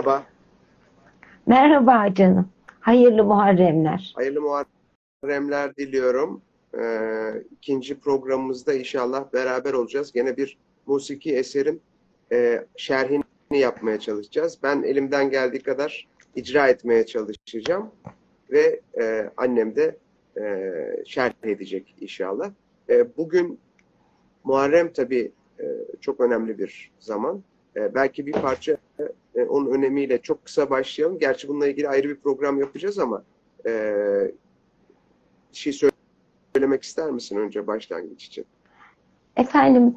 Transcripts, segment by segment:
Merhaba. Merhaba canım. Hayırlı Muharremler. Hayırlı Muharremler diliyorum. Ee, ikinci programımızda inşallah beraber olacağız. Gene bir musiki eserin e, şerhini yapmaya çalışacağız. Ben elimden geldiği kadar icra etmeye çalışacağım. Ve e, annem de e, şerh edecek inşallah. E, bugün Muharrem tabii e, çok önemli bir zaman. E, belki bir parça e, onun önemiyle çok kısa başlayalım. Gerçi bununla ilgili ayrı bir program yapacağız ama e, şey söylemek ister misin önce başlangıç için? Efendim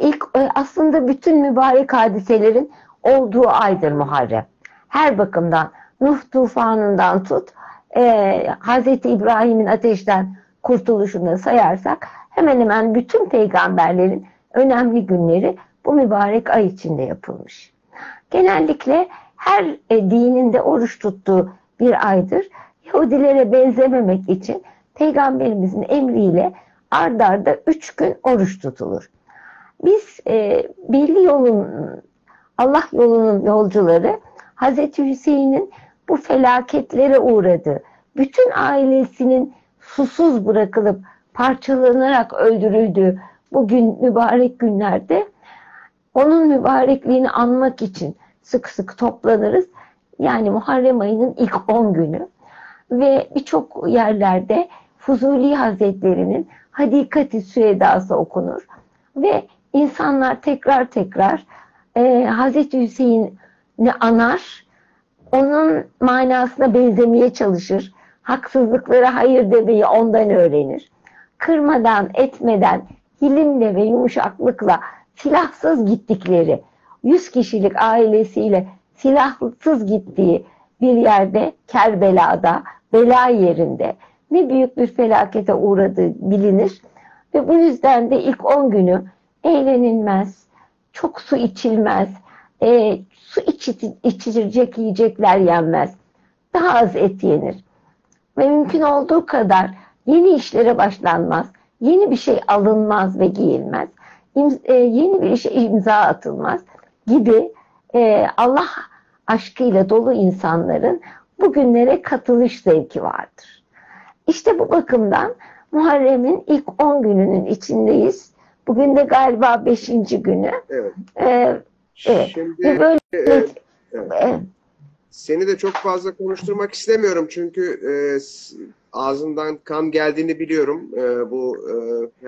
ilk e, aslında bütün mübarek hadiselerin olduğu aydır Muharrem. Her bakımdan Nuh tufanından tut e, Hz. İbrahim'in ateşten kurtuluşunu sayarsak hemen hemen bütün peygamberlerin önemli günleri bu mübarek ay içinde yapılmış. Genellikle her e, dininde oruç tuttuğu bir aydır. Yahudilere benzememek için peygamberimizin emriyle ard arda üç gün oruç tutulur. Biz e, belli yolun, Allah yolunun yolcuları Hazreti Hüseyin'in bu felaketlere uğradığı, bütün ailesinin susuz bırakılıp parçalanarak öldürüldüğü bugün mübarek günlerde onun mübarekliğini anmak için sık sık toplanırız. Yani Muharrem ayının ilk 10 günü ve birçok yerlerde Fuzuli Hazretleri'nin Hadikati Süedası okunur ve insanlar tekrar tekrar e, Hazreti Hüseyin'i anar, onun manasına benzemeye çalışır, haksızlıklara hayır demeyi ondan öğrenir. Kırmadan, etmeden, hilimle ve yumuşaklıkla silahsız gittikleri, 100 kişilik ailesiyle silahsız gittiği bir yerde Kerbela'da, bela yerinde ne büyük bir felakete uğradığı bilinir. Ve bu yüzden de ilk 10 günü eğlenilmez, çok su içilmez, e, su içilecek yiyecekler yenmez. Daha az et yenir. Ve mümkün olduğu kadar yeni işlere başlanmaz. Yeni bir şey alınmaz ve giyilmez. E, yeni bir işe imza atılmaz gibi e, Allah aşkıyla dolu insanların bugünlere katılış zevki vardır. İşte bu bakımdan Muharrem'in ilk 10 gününün içindeyiz. Bugün de galiba 5. günü. Evet. Ee, evet. Şimdi Ve böyle e, evet. seni de çok fazla konuşturmak istemiyorum çünkü e, ağzından kan geldiğini biliyorum. E, bu e,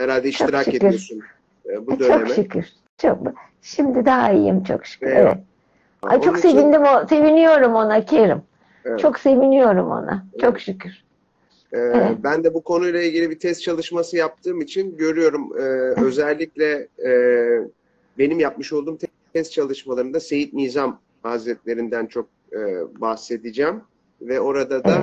herhalde iştirak şükür. ediyorsun e, bu çok döneme. şükür. Çok, şimdi daha iyiyim çok şükür. Eyvallah. Evet. Ay çok Onun için- sevindim o, seviniyorum ona Kerim. Evet. Çok seviniyorum ona. Çok şükür. Ee, Evet. Ben de bu konuyla ilgili bir test çalışması yaptığım için görüyorum e, özellikle e, benim yapmış olduğum te- test çalışmalarında Seyit Nizam Hazretlerinden çok e, bahsedeceğim ve orada da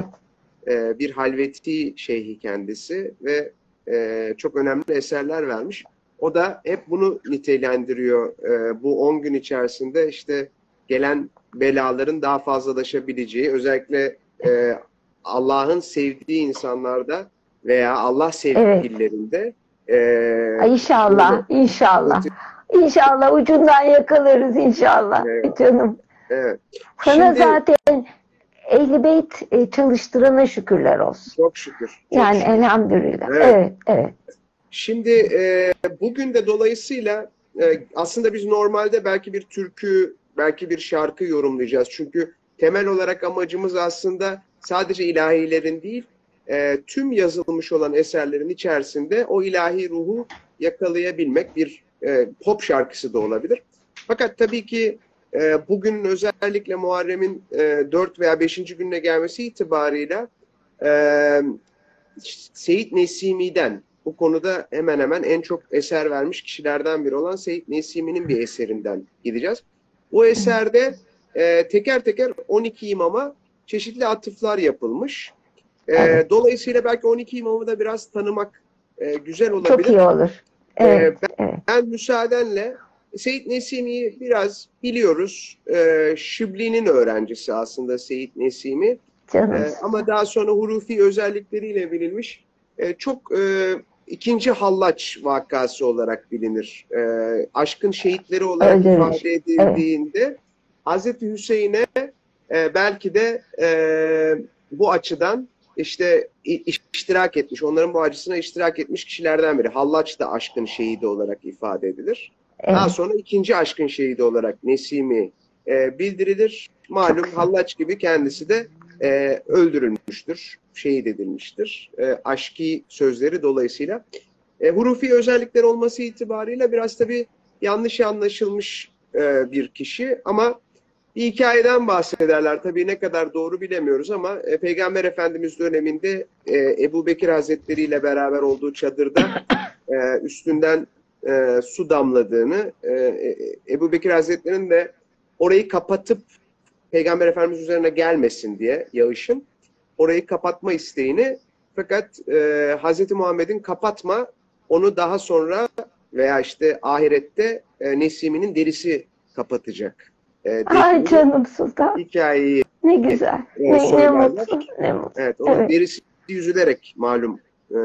e, bir halveti şeyhi kendisi ve e, çok önemli eserler vermiş. O da hep bunu nitelendiriyor. E, bu 10 gün içerisinde işte gelen belaların daha fazlalaşabileceği, özellikle e, Allah'ın sevdiği insanlarda veya Allah sevgililerinde e, Ay inşallah, inşallah. İnşallah ucundan yakalarız inşallah Evet. canım. evet, Sana Şimdi- zaten Ehl-i Beyt e, çalıştırana şükürler olsun. çok şükür. çok Yani şükür. elhamdülillah. Evet. Evet, evet. Şimdi e, bugün de dolayısıyla e, aslında biz normalde belki bir türkü, belki bir şarkı yorumlayacağız. Çünkü temel olarak amacımız aslında sadece ilahilerin değil, e, tüm yazılmış olan eserlerin içerisinde o ilahi ruhu yakalayabilmek bir e, pop şarkısı da olabilir. Fakat tabii ki e, bugün özellikle Muharrem'in e, 4 veya 5. gününe gelmesi itibarıyla e, Seyit Nesimi'den bu konuda hemen hemen en çok eser vermiş kişilerden biri olan Seyit Nesimi'nin bir eserinden gideceğiz. Bu eserde e, teker teker 12 imama çeşitli atıflar yapılmış. E, Evet. Dolayısıyla belki 12 imamı da biraz tanımak e, güzel olabilir. Çok iyi olur. Evet, ben, evet. ben müsaadenle Seyit Nesimi'yi biraz biliyoruz. E, Şibli'nin öğrencisi aslında Seyit Nesimi. Ee, ama daha sonra hurufi özellikleriyle bilinmiş. Ee, çok e, ikinci hallaç vakası olarak bilinir. Ee, aşkın şehitleri olarak ifade edildiğinde Hazreti Hüseyin'e e, belki de e, bu açıdan işte iştirak etmiş, onların bu acısına iştirak etmiş kişilerden biri. Hallaç da aşkın şehidi olarak ifade edilir. Evet. Daha sonra ikinci aşkın şehidi olarak Nesimi e, bildirilir. Malum Hallaç gibi kendisi de e, öldürülmüştür, şehit edilmiştir. E, aşki sözleri dolayısıyla. E, hurufi özellikler olması itibarıyla biraz tabii yanlış anlaşılmış e, bir kişi ama bir hikayeden bahsederler. Tabii ne kadar doğru bilemiyoruz ama e, Peygamber Efendimiz döneminde e, Ebu Bekir Hazretleri ile beraber olduğu çadırda e, üstünden e, su damladığını, e, e, Ebu Bekir Hazretleri'nin de orayı kapatıp Peygamber Efendimiz üzerine gelmesin diye yağışın orayı kapatma isteğini fakat e, Hz. Muhammed'in kapatma onu daha sonra veya işte ahirette e, Nesimi'nin derisi kapatacak. E, Ay canım sultan. hikayeyi Ne güzel. e, Ne, ne söylerler. mutlu. Ne mutlu. Evet, onun Evet. derisi yüzülerek malum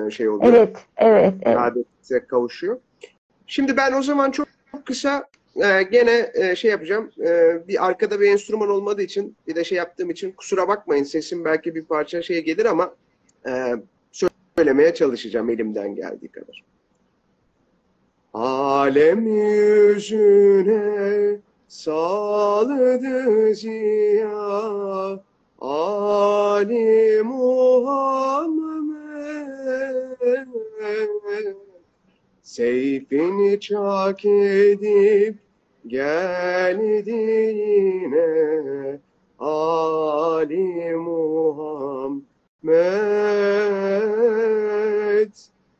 e, şey oluyor. Evet, evet, evet. Saadete kavuşuyor. Şimdi ben o zaman çok, çok kısa e, gene e, şey yapacağım. E, bir arkada bir enstrüman olmadığı için bir de şey yaptığım için kusura bakmayın sesim belki bir parça şeye gelir ama e, söylemeye çalışacağım elimden geldiği kadar. Alem yüzüne saldı ziya Ali Muhammed Seyfini çak edip geldi yine Ali Muhammed.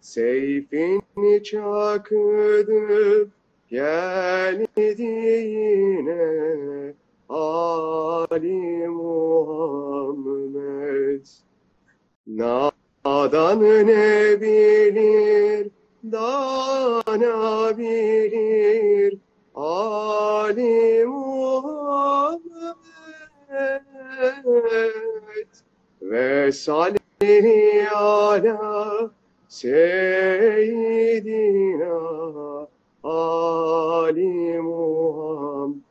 Seyfini çak edip geldi yine Ali Muhammed. Nadan ne bilir, dana bilir, Ali Muhammed. Ve salli ala seyyidina Ali Muhammed.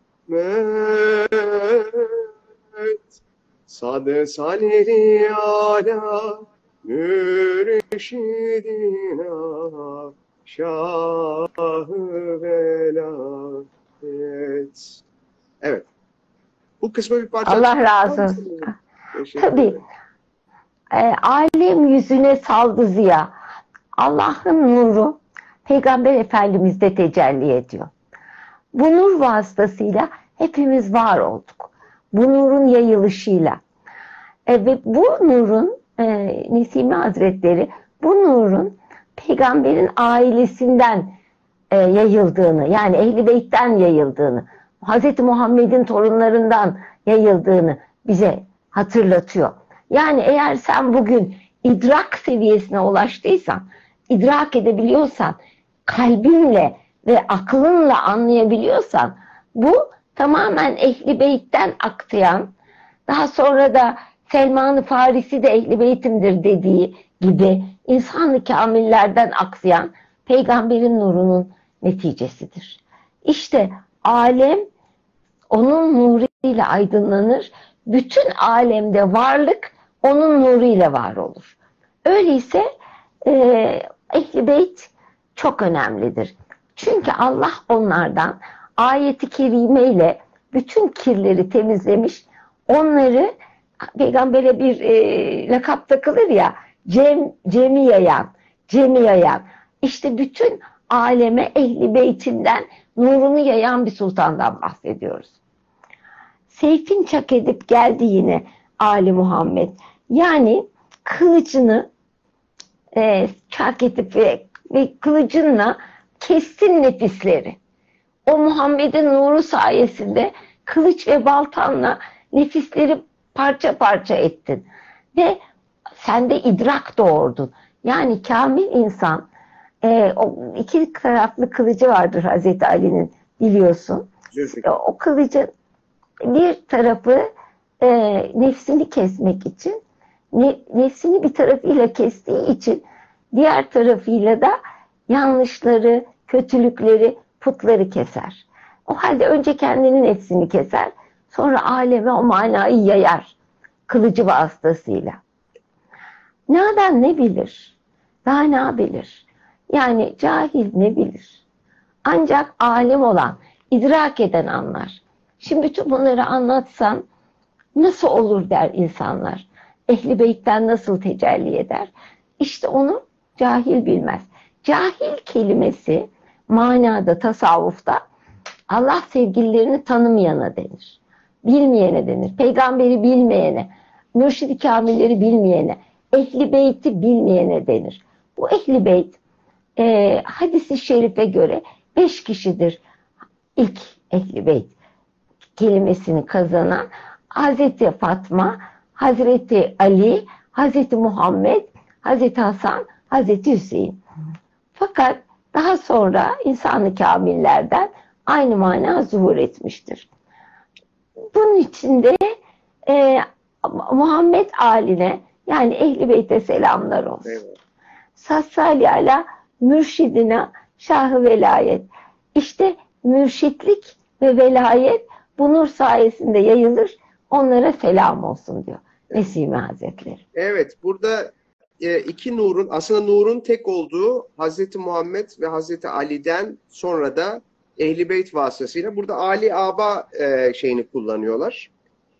Sad salli ala mürşidina şahı velayet. Evet. Bu kısmı bir parça. Allah razı olsun. Tabii. E, alem yüzüne saldı ziya. Allah'ın nuru Peygamber Efendimiz'de tecelli ediyor. Bu nur vasıtasıyla hepimiz var olduk. Bu nurun yayılışıyla. E, ve bu nurun e, Nesimi Hazretleri bu nurun peygamberin ailesinden e, yayıldığını yani Ehli Beyt'ten yayıldığını Hz. Muhammed'in torunlarından yayıldığını bize hatırlatıyor. Yani eğer sen bugün idrak seviyesine ulaştıysan, idrak edebiliyorsan, kalbinle ve aklınla anlayabiliyorsan bu tamamen Ehli Beyt'ten aktayan, daha sonra da Selman-ı Farisi de Ehli Beytimdir dediği gibi insan-ı kamillerden aksayan peygamberin nurunun neticesidir. İşte alem onun nuruyla aydınlanır. Bütün alemde varlık onun nuruyla var olur. Öyleyse e, Ehl-i Beyt çok önemlidir. Çünkü Allah onlardan ayeti kerimeyle bütün kirleri temizlemiş. Onları peygambere bir e, lakap takılır ya cem, cemi yayan, cemi yayan. İşte bütün aleme ehli beytinden nurunu yayan bir sultandan bahsediyoruz. Seyfin çak edip geldi yine Ali Muhammed. Yani kılıcını e, çak edip ve, ve kılıcınla kestin nefisleri. O Muhammed'in nuru sayesinde kılıç ve baltanla nefisleri parça parça ettin. Ve sende idrak doğurdun. Yani kamil insan e, o iki taraflı kılıcı vardır Hazreti Ali'nin biliyorsun. E, O kılıcın bir tarafı e, nefsini kesmek için, ne- nefsini bir tarafıyla kestiği için diğer tarafıyla da yanlışları, kötülükleri, putları keser. O halde önce kendinin nefsini keser, Sonra aleme o manayı yayar. Kılıcı vasıtasıyla. Ne adam ne bilir? Daha ne bilir? Yani cahil ne bilir? Ancak alim olan, idrak eden anlar. Şimdi bütün bunları anlatsam nasıl olur der insanlar. Ehli beytten nasıl tecelli eder? İşte onu cahil bilmez. Cahil kelimesi manada, tasavvufta Allah sevgililerini tanımayana denir. Bilmeyene denir. Peygamberi bilmeyene, mürşid-i kamilleri bilmeyene, ehli beyti bilmeyene denir. Bu ehli beyt e, hadisi şerife göre beş kişidir. İlk ehli beyt kelimesini kazanan Hazreti Fatma, Hazreti Ali, Hazreti Muhammed, Hazreti Hasan, Hazreti Hüseyin. Fakat daha sonra insanı kamillerden aynı mana zuhur etmiştir. Bunun içinde e, Muhammed Ali'ne yani Ehli Beyt'e selamlar olsun. Evet. Sassali ala mürşidine şahı velayet. İşte mürşitlik ve velayet bu nur sayesinde yayılır. Onlara selam olsun diyor Nesimi Hazretleri. Evet, burada e, iki nurun, aslında nurun tek olduğu Hazreti Muhammed ve Hazreti Ali'den sonra da Ehli Beyt vasıtasıyla burada Ali Aba e, şeyini kullanıyorlar.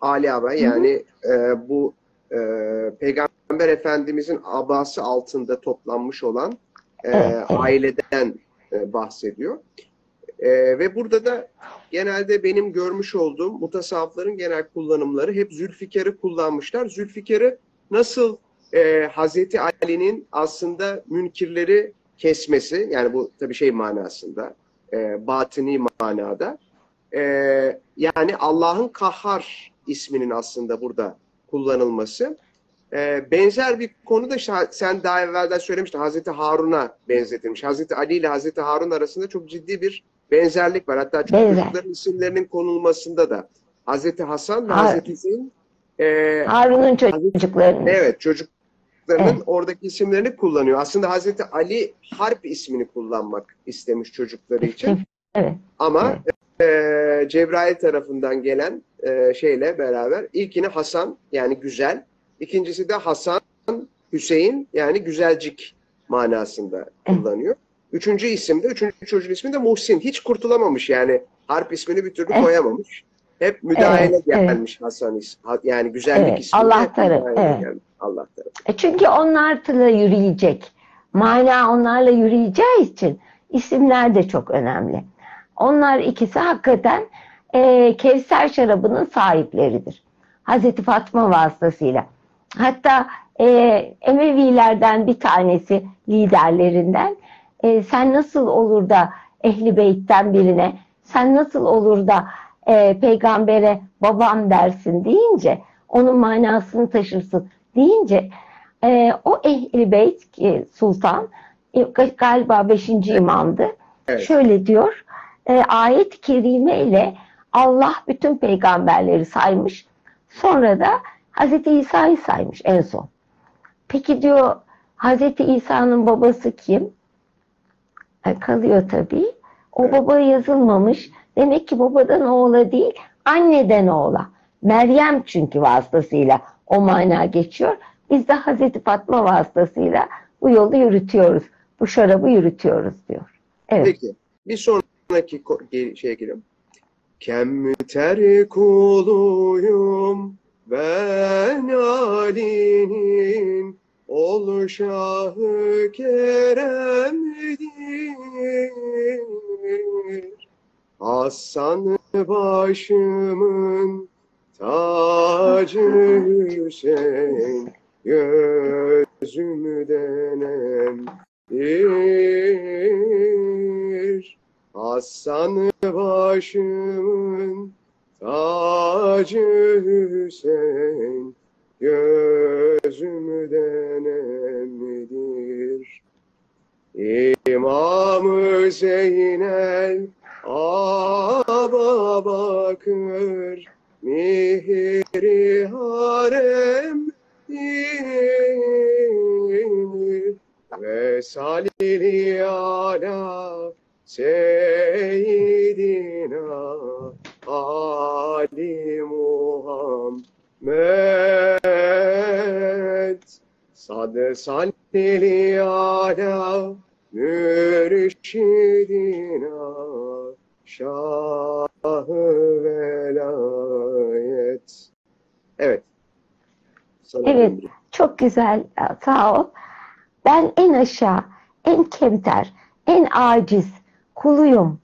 Ali Aba yani e, bu e, Peygamber Efendimizin abası altında toplanmış olan e, evet. aileden e, bahsediyor. E, ve burada da genelde benim görmüş olduğum mutasavvıfların genel kullanımları hep Zülfikar'ı kullanmışlar. Zülfikar'ı nasıl e, Hazreti Ali'nin aslında münkirleri kesmesi, yani bu tabii şey manasında, e, batini manada, e, yani Allah'ın Kahhar isminin aslında burada kullanılması. E, benzer bir konu da sen daha evvelden söylemiştin, Hazreti Harun'a benzetilmiş. Hazreti Ali ile Hazreti Harun arasında çok ciddi bir benzerlik var. Hatta çocukların isimlerinin konulmasında da Hazreti Hasan ve Har- Hazreti Hüseyin e, Harun'un çocuklarının. Evet çocuklarının Evet. oradaki isimlerini kullanıyor. Aslında Hazreti Ali Harp ismini kullanmak istemiş çocukları için. Evet. Ama e, Cebrail tarafından gelen e, şeyle beraber ilkini Hasan yani güzel. ikincisi de Hasan Hüseyin yani güzelcik manasında Evet. kullanıyor. Üçüncü isim de, üçüncü çocuğun ismi de Muhsin. Hiç kurtulamamış yani. Harp ismini bir türlü Evet. koyamamış. Hep müdahale Evet, evet. gelmiş Hasan is- ha- Yani güzellik Evet, ismi. Allah tarafı, evet. gelmiş. Allah tarafı. E Çünkü onlarla yürüyecek. Mana onlarla yürüyeceği için isimler de çok önemli. Onlar ikisi hakikaten e, Kevser şarabının sahipleridir. Hazreti Fatma vasıtasıyla. Hatta e, Emevilerden bir tanesi liderlerinden e, sen nasıl olur da Ehli Beyt'ten birine sen nasıl olur da e, peygambere babam dersin deyince onun manasını taşırsın deyince e, o Ehl-i Beyt e, Sultan e, galiba 5. imamdı. Evet. Şöyle diyor e, ayet-i kerime ile Allah bütün peygamberleri saymış. Sonra da Hazreti İsa'yı saymış en son. Peki diyor Hazreti İsa'nın babası kim? E, kalıyor tabii. O Evet. baba yazılmamış. Demek ki babadan oğula değil, anneden oğula. Meryem çünkü vasıtasıyla o mana geçiyor. Biz de Hazreti Fatma vasıtasıyla bu yolu yürütüyoruz. Bu şarabı yürütüyoruz diyor. Evet. Peki. Bir sonraki şeye girelim. Kemter kuluyum ben Ali'nin ol şahı keremdir. Hasan başımın tacı Hüseyin gözümden emdir. Hasan başımın tacı Hüseyin gözümden emdir. İmam-ı Zeynel Aba bakır mihri harem dini ve salili ala seyyidina Ali Muhammed. Sad salili ala mürşidina şahı velayet. Evet. Sana Evet. döndüreyim. Çok güzel. Sağ ol. Ben en aşağı, en kemter, en aciz kuluyum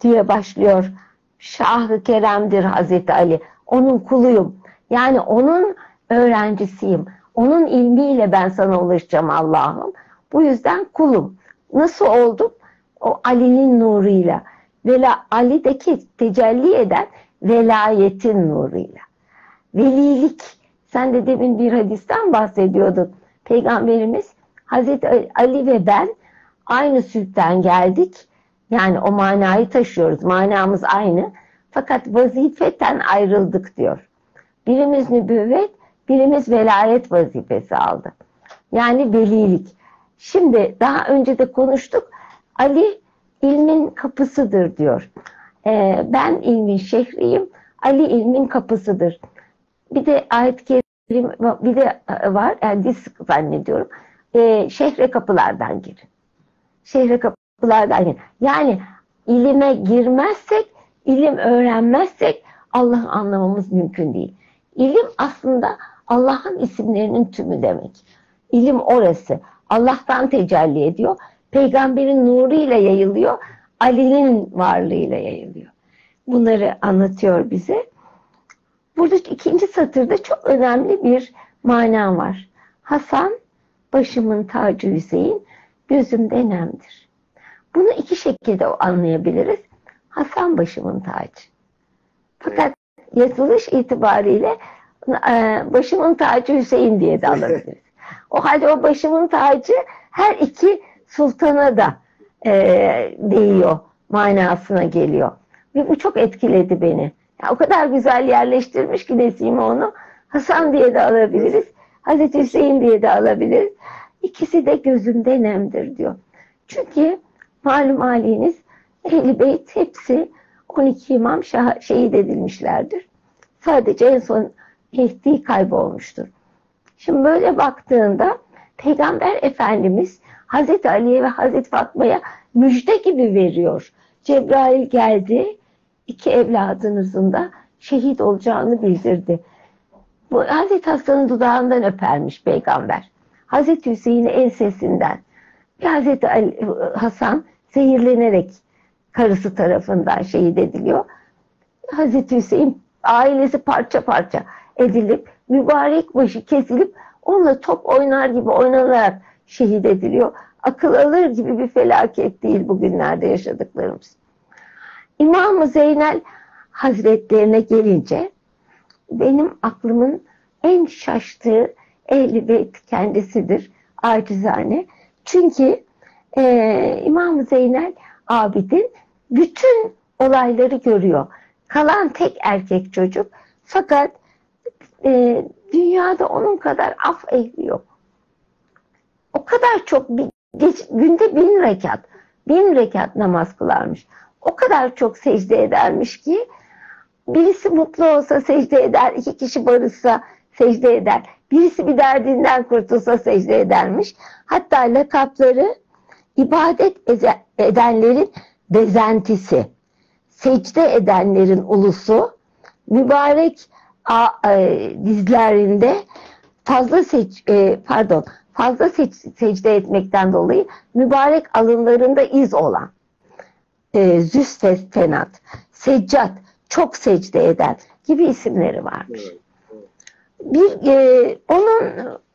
diye başlıyor. Şahı Kerem'dir Hazreti Ali. Onun kuluyum. Yani onun öğrencisiyim. Onun ilmiyle ben sana ulaşacağım Allah'ım. Bu yüzden kulum. Nasıl oldum? O Ali'nin nuruyla. Vela, Ali'deki tecelli eden velayetin nuruyla. Velilik. Sen de demin bir hadisten bahsediyordun. Peygamberimiz Hazreti Ali ve ben aynı sütten geldik. Yani o manayı taşıyoruz. Manamız aynı. Fakat vazifeten ayrıldık diyor. Birimiz nübüvvet, birimiz velayet vazifesi aldı. Yani velilik. Şimdi daha önce de konuştuk. Ali ilmin kapısıdır diyor. Ee, ben ilmin şehriyim, Ali ilmin kapısıdır. Bir de ayet-i kerim bir de var, yani diz zannediyorum. Ee, şehre kapılardan girin. Şehre kapılardan girin. Yani ilime girmezsek, ilim öğrenmezsek Allah'ı anlamamız mümkün değil. İlim aslında Allah'ın isimlerinin tümü demek. İlim orası. Allah'tan tecelli ediyor. Peygamberin nuruyla yayılıyor. Ali'nin varlığıyla yayılıyor. Bunları anlatıyor bize. Burada ikinci satırda çok önemli bir mana var. Hasan, başımın tacı Hüseyin, gözümde nemdir. Bunu iki şekilde anlayabiliriz. Hasan başımın tacı. Fakat yazılış itibariyle e, başımın tacı Hüseyin diye de alabiliriz. O halde o başımın tacı her iki sultana da e, değiyor manasına geliyor. Ve bu çok etkiledi beni. Ya, o kadar güzel yerleştirmiş ki Nesime onu. Hasan diye de alabiliriz. Hazreti Hüseyin diye de alabiliriz. İkisi de gözümde nemdir diyor. Çünkü malum haliniz Ehl-i Beyt hepsi 12 imam şehit edilmişlerdir. Sadece en son Mehdi kaybolmuştur. Şimdi böyle baktığında Peygamber Efendimiz Hazreti Ali'ye ve Hazreti Fatma'ya müjde gibi veriyor. Cebrail geldi, iki evladınızın da şehit olacağını bildirdi. Bu Hazreti Hasan'ın dudağından öpermiş peygamber. Hazreti Hüseyin'i ensesinden. Hazreti Ali, Hasan zehirlenerek karısı tarafından şehit ediliyor. Hazreti Hüseyin ailesi parça parça edilip mübarek başı kesilip onunla top oynar gibi oynanarak şehit ediliyor. Akıl alır gibi bir felaket değil bugünlerde yaşadıklarımız. İmam-ı Zeynel Hazretlerine gelince benim aklımın en şaştığı Ehl-i Beyt kendisidir acizane. Çünkü e, İmam-ı Zeynel Abidin bütün olayları görüyor. Kalan tek erkek çocuk. Fakat e, dünyada onun kadar af ehli yok. O kadar çok bir, geç, günde bin rekat, bin rekat namaz kılarmış. O kadar çok secde edermiş ki birisi mutlu olsa secde eder, iki kişi barışsa secde eder. Birisi bir derdinden kurtulsa secde edermiş. Hatta lakapları ibadet edenlerin bezentisi, secde edenlerin ulusu, mübarek a, e, dizlerinde fazla seç, e, pardon fazla seç, secde etmekten dolayı mübarek alınlarında iz olan e, Züst Fenat, Seccat, çok secde eden gibi isimleri varmış. Bir e, onun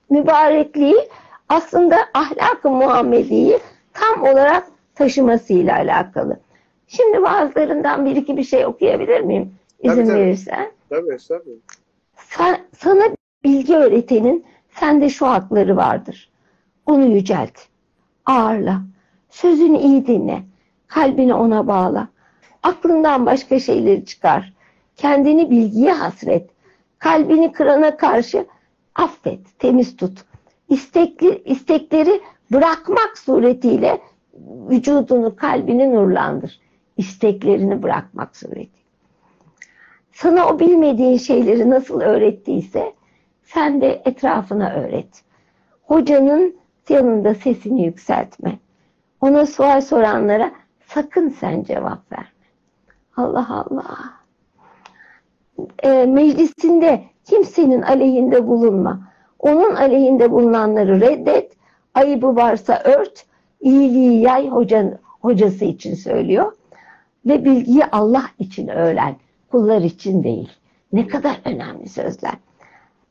mübarekliği aslında ahlak-ı Muhammedi'yi tam olarak taşımasıyla alakalı. Şimdi bazılarından bir iki bir şey okuyabilir miyim? İzin Tabii, tabii. verirsen. Tabii estağfurullah. Sen- sana bilgi öğretenin sende şu hakları vardır. Onu yücelt, ağırla, sözünü iyi dinle, kalbini ona bağla. Aklından başka şeyleri çıkar. Kendini bilgiye hasret. Kalbini kırana karşı affet, temiz tut. İstekli, istekleri bırakmak suretiyle vücudunu, kalbini nurlandır. İsteklerini bırakmak suretiyle sana o bilmediğin şeyleri nasıl öğrettiyse sen de etrafına öğret. Hocanın yanında sesini yükseltme. Ona sual soranlara sakın sen cevap verme. Allah Allah. E, meclisinde kimsenin aleyhinde bulunma. Onun aleyhinde bulunanları reddet. Ayıbı varsa ört. iyiliği yay hoca, hocası için söylüyor. Ve bilgiyi Allah için öğren. Kullar için değil. Ne kadar önemli sözler.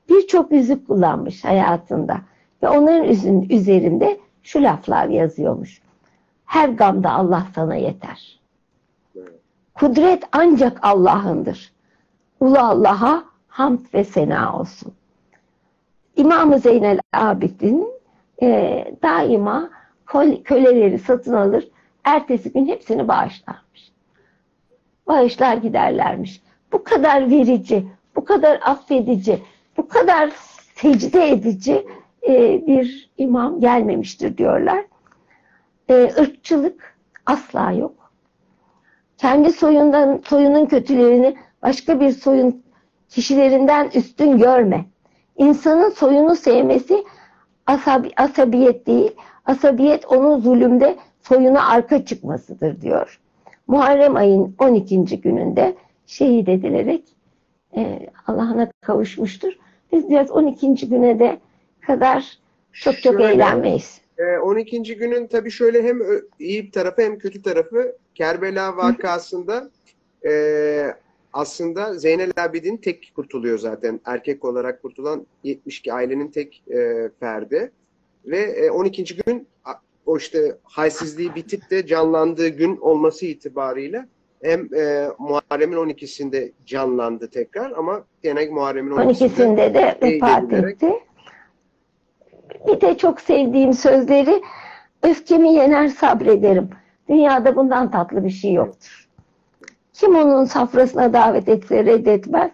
Birçok yüzük kullanmış hayatında. Ve onların üzün- üzerinde şu laflar yazıyormuş. Her gamda Allah sana yeter. Kudret ancak Allah'ındır. Ulu Allah'a hamd ve sena olsun. İmam-ı Zeynel Abidin e, daima köleleri satın alır, ertesi gün hepsini bağışlarmış. Bağışlar giderlermiş. Bu kadar verici, bu kadar affedici, bu kadar secde edici e, bir imam gelmemiştir diyorlar. E, asla yok. Kendi soyundan soyunun kötülerini başka bir soyun kişilerinden üstün görme. İnsanın soyunu sevmesi asabi, asabiyet değil, asabiyet onun zulümde soyuna arka çıkmasıdır diyor. Muharrem ayın 12. gününde şehit edilerek e, Allah'ına kavuşmuştur. Biz biraz 12. güne de kadar çok çok Şöyle, eğlenmeyiz. e, 12. günün tabii şöyle hem iyi tarafı hem kötü tarafı Kerbela vakasında e, aslında Zeynel Abidin tek kurtuluyor zaten. Erkek olarak kurtulan 72 ailenin tek e, ferdi. Ve e, 12. gün o işte halsizliği bitip de canlandığı gün olması itibariyle hem e, Muharrem'in 12'sinde canlandı tekrar ama gene Muharrem'in 12'sinde 12'sinde de vefat edilerek- etti. Bir de çok sevdiğim sözleri öfkemi yener sabrederim. Dünyada bundan tatlı bir şey yoktur. Kim onun safrasına davet etse reddetmez.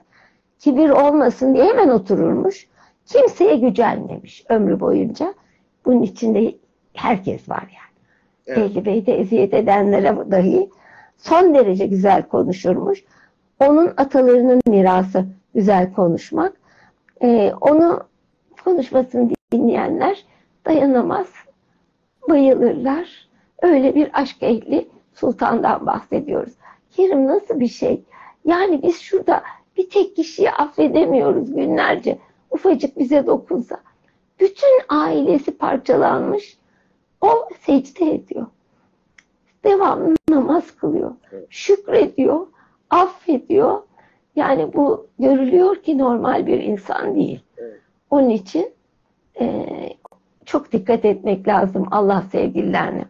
Kibir olmasın diye hemen otururmuş. Kimseye gücenmemiş ömrü boyunca. Bunun içinde herkes var yani. Evet. Ehli Bey'de eziyet edenlere dahi son derece güzel konuşurmuş. Onun atalarının mirası güzel konuşmak. Ee, onu konuşmasını dinleyenler dayanamaz, bayılırlar. Öyle bir aşk ehli sultandan bahsediyoruz. Kerim nasıl bir şey? Yani biz şurada bir tek kişiyi affedemiyoruz günlerce. Ufacık bize dokunsa. Bütün ailesi parçalanmış. O secde ediyor. Devamlı namaz kılıyor. Şükrediyor. Affediyor. Yani bu görülüyor ki normal bir insan değil. Onun için eee, çok dikkat etmek lazım Allah sevgililerine.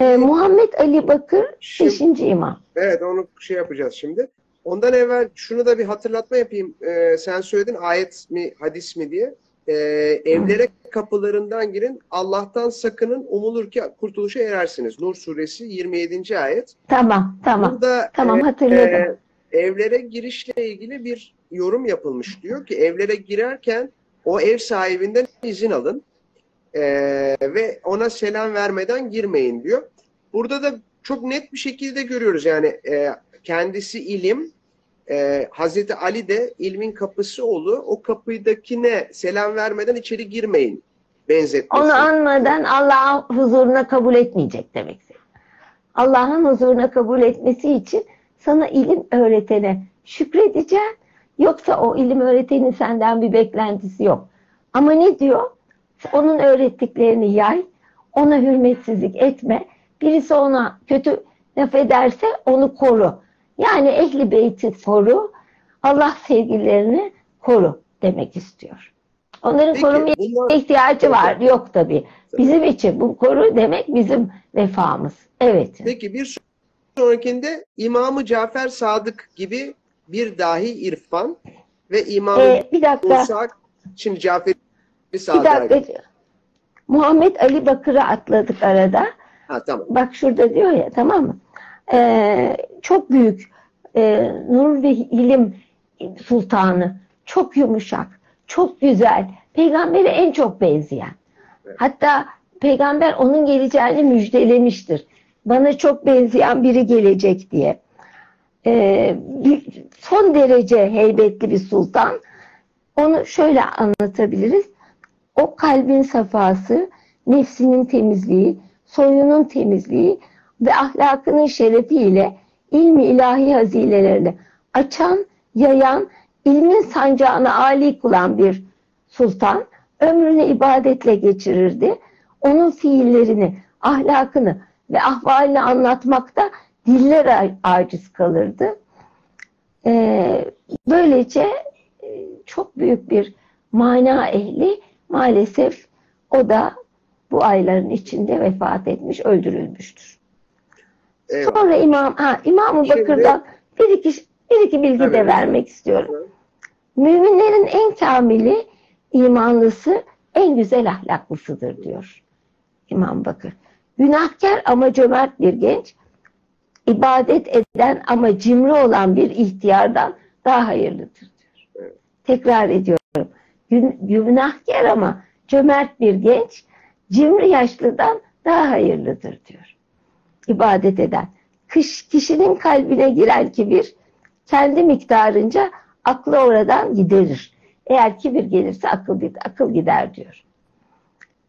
Eee, Muhammed Ali Bakır Şimdi- 5. imam. Evet onu şey yapacağız şimdi. Ondan evvel şunu da bir hatırlatma yapayım. Ee, sen söyledin ayet mi hadis mi diye. Ee, evlere kapılarından girin. Allah'tan sakının umulur ki kurtuluşa erersiniz. Nur suresi 27. ayet. Tamam, tamam. Burada Tamam e, hatırladım. e, evlere girişle ilgili bir yorum yapılmış. Diyor ki evlere girerken o ev sahibinden izin alın. Ee, ve ona selam vermeden girmeyin diyor. Burada da çok net bir şekilde görüyoruz yani e, kendisi ilim, e, Hazreti Ali de ilmin kapısı oğlu. O kapıdakine selam vermeden içeri girmeyin benzetmesi. Onu anmadan Allah'ın huzuruna kabul etmeyecek demek. Allah'ın huzuruna kabul etmesi için sana ilim öğretene şükredeceksin. Yoksa o ilim öğretenin senden bir beklentisi yok. Ama ne diyor? Onun öğrettiklerini yay, ona hürmetsizlik etme. Birisi ona kötü laf ederse onu koru. Yani ehli beyti koru, Allah sevgililerini koru demek istiyor. Onların Peki, korumaya bunlar- ihtiyacı var. Yok tabii. Bizim için bu koru demek bizim vefamız. Evet. Peki bir sonrakinde İmamı Cafer Sadık gibi bir dahi irfan ve İmamı Ee, bir dakika. Musa şimdi Cafer Bir Sadık'a dakika. Muhammed Ali Bakır'ı atladık arada. Ha tamam. Bak şurada diyor ya tamam mı? Ee, çok büyük e, nur ve ilim sultanı. Çok yumuşak. Çok güzel. Peygambere en çok benzeyen. Hatta peygamber onun geleceğini müjdelemiştir. Bana çok benzeyen biri gelecek diye. Bir- son derece heybetli bir sultan. Onu şöyle anlatabiliriz. o kalbin safası, nefsinin temizliği, soyunun temizliği ve ahlakının şerefiyle ilmi ilahi hazinelerini açan, yayan, ilmin sancağına âli kılan bir sultan ömrünü ibadetle geçirirdi. Onun fiillerini, ahlakını ve ahvalini anlatmakta diller aciz kalırdı. Ee, böylece e, çok büyük bir mana ehli maalesef o da bu ayların içinde vefat etmiş, öldürülmüştür. Eyvallah. Sonra İmam, ha, Şimdi- Bakır'dan bir iki, bir iki bilgi Tabii. de vermek istiyorum. Müminlerin en kamili, imanlısı, en güzel ahlaklısıdır diyor İmam Bakır. Günahkar ama cömert bir genç, ibadet eden ama cimri olan bir ihtiyardan daha hayırlıdır diyor. Evet. Tekrar ediyorum. Gün, günahkar ama cömert bir genç, cimri yaşlıdan daha hayırlıdır diyor. İbadet eden. Kış, kişinin kalbine giren kibir, kendi miktarınca aklı oradan giderir. Eğer kibir gelirse akıl, akıl gider diyor.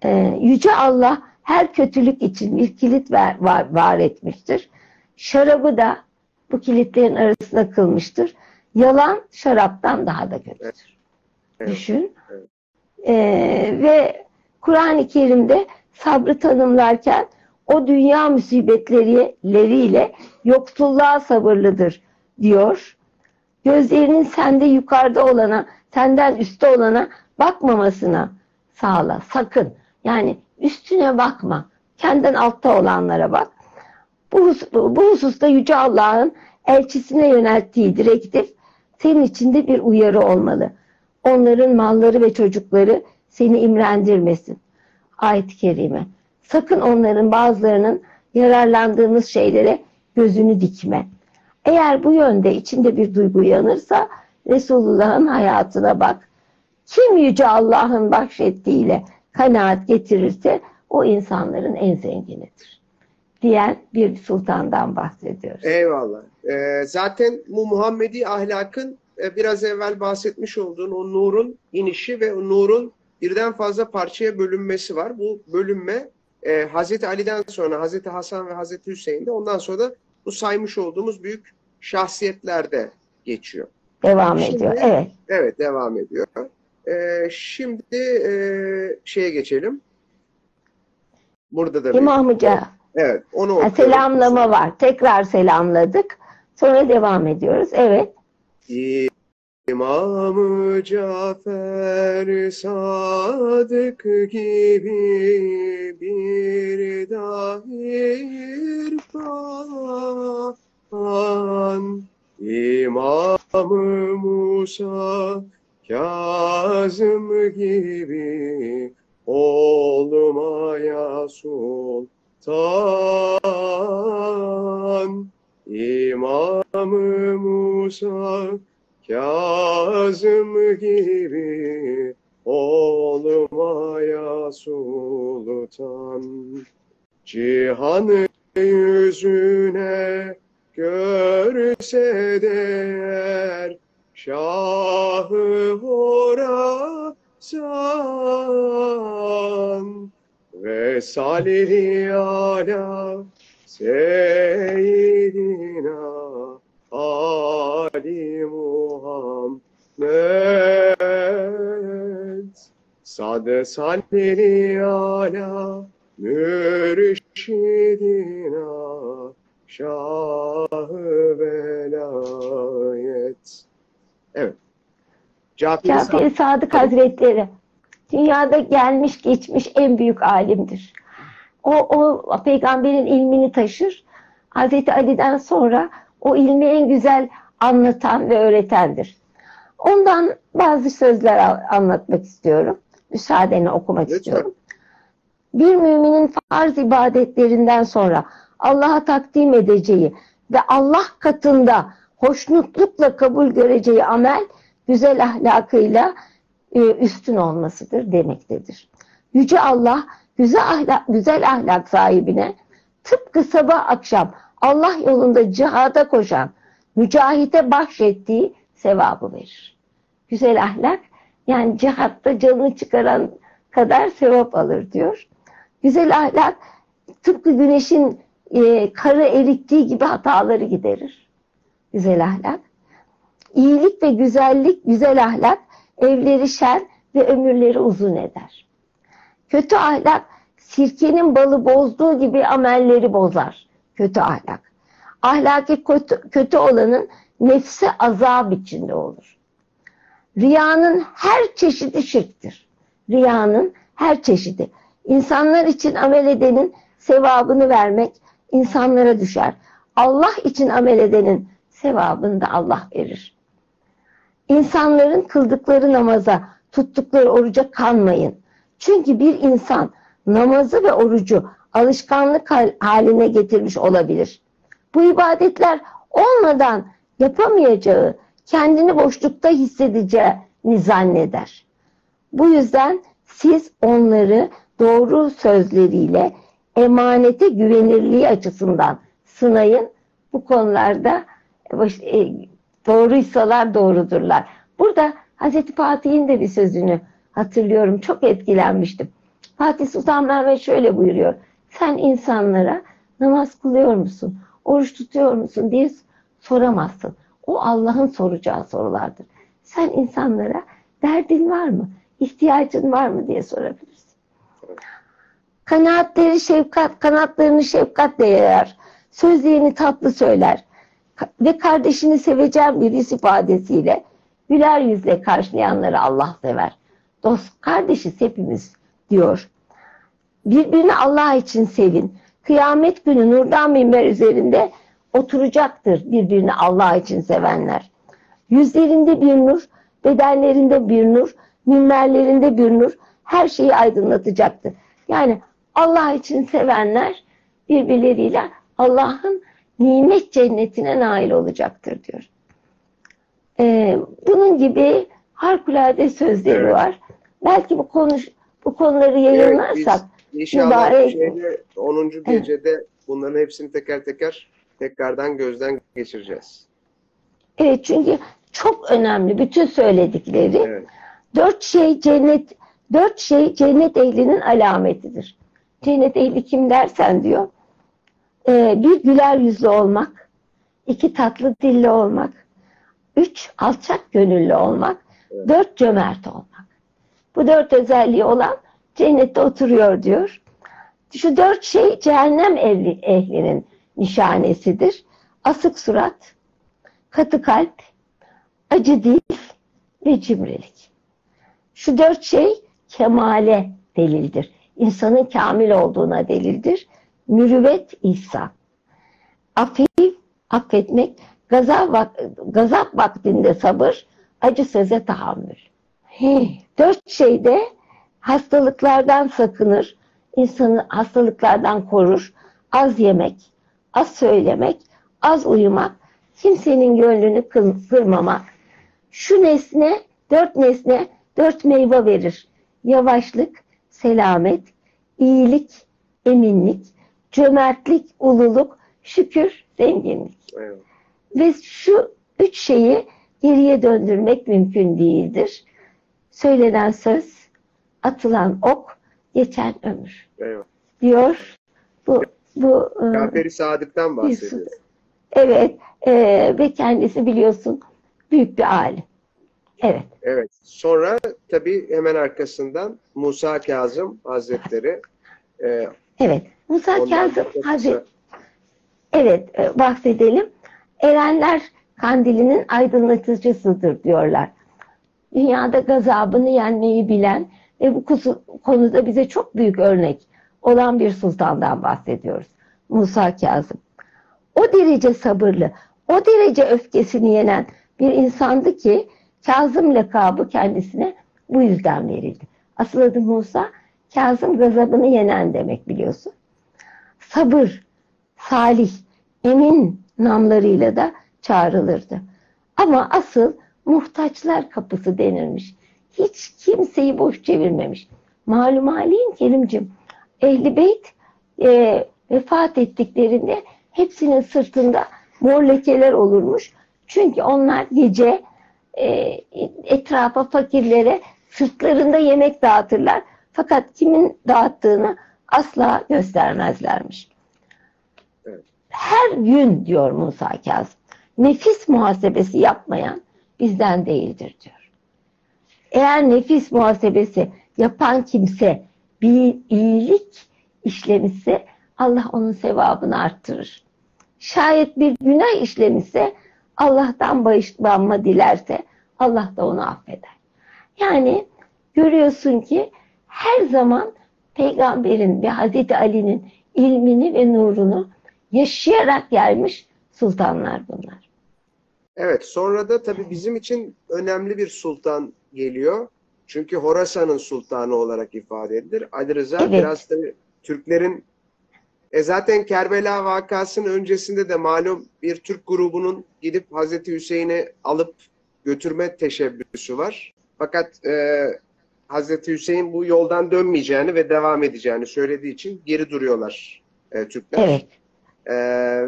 Ee, Yüce Allah her kötülük için bir kilit var, var, var etmiştir. Şarabı da bu kilitlerin arasına kılmıştır. Yalan şaraptan daha da kötüdür. Evet. Düşün. Evet. Ee, ve Kur'an-ı Kerim'de sabrı tanımlarken o dünya musibetleriyle yoksulluğa sabırlıdır diyor. Gözlerinin sende yukarıda olana, senden üstte olana bakmamasına sağla. Sakın. Yani üstüne bakma. Kendinden altta olanlara bak. Bu, bu hususta Yüce Allah'ın elçisine yönelttiği direktif senin içinde bir uyarı olmalı. Onların malları ve çocukları seni imrendirmesin. Ayet-i Kerime. Sakın onların bazılarının yararlandığınız şeylere gözünü dikme. Eğer bu yönde içinde bir duygu uyanırsa Resulullah'ın hayatına bak. Kim Yüce Allah'ın bahşettiğiyle kanaat getirirse o insanların en zenginidir. Diyen bir sultandan bahsediyoruz. Eyvallah. Ee, zaten bu Muhammedi ahlakın e, biraz evvel bahsetmiş olduğun o nurun inişi ve o nurun birden fazla parçaya bölünmesi var. Bu bölünme e, Hazreti Ali'den sonra Hazreti Hasan ve Hazreti Hüseyin'de ondan sonra da bu saymış olduğumuz büyük şahsiyetlerde geçiyor. Devam Şimdi- ediyor. Evet. Evet devam ediyor. Ee, şimdi e, şeye geçelim. Burada da bir, İmam Hoca evet onu okuyorum. selamlama var. Tekrar selamladık. Sonra devam ediyoruz. Evet. İmam-ı Cafer Sadık gibi bir dahir fan İmam-ı Musa Kazım gibi olmaya sultan. İmam-ı Musa Kazım gibi olmaya sultan. Cihanı yüzüne görse değer Şahı Horasan ve salli ala seyyidina Ali Muhammed Sade salli ala mürşidina Şah-ı velayet. Evet. Cafer Cafer Sadık Hazretleri dünyada gelmiş geçmiş en büyük alimdir. O, o peygamberin ilmini taşır. Hazreti Ali'den sonra o ilmi en güzel anlatan ve öğretendir. Ondan bazı sözler anlatmak istiyorum. Müsaadeni okumak Lütfen. istiyorum. Bir müminin farz ibadetlerinden sonra Allah'a takdim edeceği ve Allah katında hoşnutlukla kabul göreceği amel güzel ahlakıyla e, üstün olmasıdır demektedir. Yüce Allah güzel ahlak, güzel ahlak sahibine tıpkı sabah akşam Allah yolunda cihada koşan mücahite bahşettiği sevabı verir. Güzel ahlak yani cihatta canını çıkaran kadar sevap alır diyor. Güzel ahlak tıpkı güneşin e, karı erittiği gibi hataları giderir. Güzel ahlak. İyilik ve güzellik, güzel ahlak evleri şen ve ömürleri uzun eder. Kötü ahlak sirkenin balı bozduğu gibi amelleri bozar. Kötü ahlak. Ahlaki kötü, kötü olanın nefsi azap içinde olur. Riyanın her çeşidi şirktir. Riyanın her çeşidi. İnsanlar için amel edenin sevabını vermek insanlara düşer. Allah için amel edenin sevabını da Allah verir. İnsanların kıldıkları namaza, tuttukları oruca kanmayın. Çünkü bir insan namazı ve orucu alışkanlık haline getirmiş olabilir. Bu ibadetler olmadan yapamayacağı, kendini boşlukta hissedeceğini zanneder. Bu yüzden siz onları doğru sözleriyle emanete güvenirliği açısından sınayın. Bu konularda e, doğruysalar doğrudurlar. Burada Hazreti Fatih'in de bir sözünü hatırlıyorum. Çok etkilenmiştim. Fatih Sultan Mehmet şöyle buyuruyor. Sen insanlara namaz kılıyor musun? Oruç tutuyor musun diye soramazsın. O Allah'ın soracağı sorulardır. Sen insanlara derdin var mı? İhtiyacın var mı diye sorabilirsin. Kanaatleri şefkat, kanatlarını şefkatle yayar. Sözlerini tatlı söyler. Ve kardeşini seveceğim bir yüz ifadesiyle güler yüzle karşılayanları Allah sever. Dost kardeşiz hepimiz diyor. Birbirini Allah için sevin. Kıyamet günü nurdan minber üzerinde oturacaktır birbirini Allah için sevenler. Yüzlerinde bir nur, bedenlerinde bir nur, minberlerinde bir nur her şeyi aydınlatacaktır. Yani Allah için sevenler birbirleriyle Allah'ın nimet cennetine nail olacaktır diyor. Ee, bunun gibi harikulade sözleri evet. var. Belki bu konuş bu konuları yayınlarsak evet, İnşallah mübarek... şeyde 10. gecede evet. bunların hepsini teker teker tekrardan gözden geçireceğiz. Evet çünkü çok önemli bütün söyledikleri. Evet. Dört şey cennet dört şey cennet ehlinin alametidir. Cennet ehli kim dersen diyor. E, bir güler yüzlü olmak, iki tatlı dilli olmak, üç alçak gönüllü olmak, evet. dört cömert olmak. Bu dört özelliği olan cennette oturuyor diyor. Şu dört şey cehennem ehli, ehlinin nişanesidir. Asık surat, katı kalp, acı dil ve cimrilik. Şu dört şey kemale delildir. İnsanın kamil olduğuna delildir. Mürüvvet, ihsan. Afif, affetmek, gazap, vak gazap vaktinde sabır, acı söze tahammül. He, dört şeyde hastalıklardan sakınır, insanı hastalıklardan korur, az yemek, az söylemek, az uyumak, kimsenin gönlünü kırmamak. Şu nesne, dört nesne, dört meyve verir. Yavaşlık, selamet, iyilik, eminlik, cömertlik, ululuk, şükür, zenginlik. Evet. Ve şu üç şeyi geriye döndürmek mümkün değildir. Söylenen söz, atılan ok, geçen ömür. Evet. Diyor bu bu Cafer-i Sadık'tan bahsediyor. Evet e, ve kendisi biliyorsun büyük bir alim. Evet. Evet. Sonra tabii hemen arkasından Musa Kazım Hazretleri. E, evet. Musa Kazım Hazretleri. Evet e, bahsedelim. Erenler kandilinin aydınlatıcısıdır diyorlar. Dünyada gazabını yenmeyi bilen ve bu konuda bize çok büyük örnek olan bir sultandan bahsediyoruz. Musa Kazım. O derece sabırlı, o derece öfkesini yenen bir insandı ki Kazım lakabı kendisine bu yüzden verildi. Asıl adı Musa, Kazım gazabını yenen demek biliyorsun. Sabır, salih, emin namlarıyla da çağrılırdı. Ama asıl muhtaçlar kapısı denilmiş. Hiç kimseyi boş çevirmemiş. Malum halin Kerimcim, Ehli Beyt e, vefat ettiklerinde hepsinin sırtında mor lekeler olurmuş. Çünkü onlar gece e, etrafa fakirlere sırtlarında yemek dağıtırlar. Fakat kimin dağıttığını asla göstermezlermiş. Evet. Her gün diyor Musa Kazım, nefis muhasebesi yapmayan bizden değildir diyor. Eğer nefis muhasebesi yapan kimse bir iyilik işlemişse Allah onun sevabını arttırır. Şayet bir günah işlemişse Allah'tan bağışlanma dilerse Allah da onu affeder. Yani görüyorsun ki her zaman peygamberin ve Hazreti Ali'nin ilmini ve nurunu yaşayarak gelmiş sultanlar bunlar. Evet, sonra da tabii bizim için önemli bir sultan geliyor. Çünkü Horasan'ın sultanı olarak ifade edilir. Ali Rıza Evet. biraz tabii Türklerin e zaten Kerbela vakasının öncesinde de malum bir Türk grubunun gidip Hazreti Hüseyin'i alıp götürme teşebbüsü var. Fakat e, Hazreti Hüseyin bu yoldan dönmeyeceğini ve devam edeceğini söylediği için geri duruyorlar e, Türkler. Evet, E,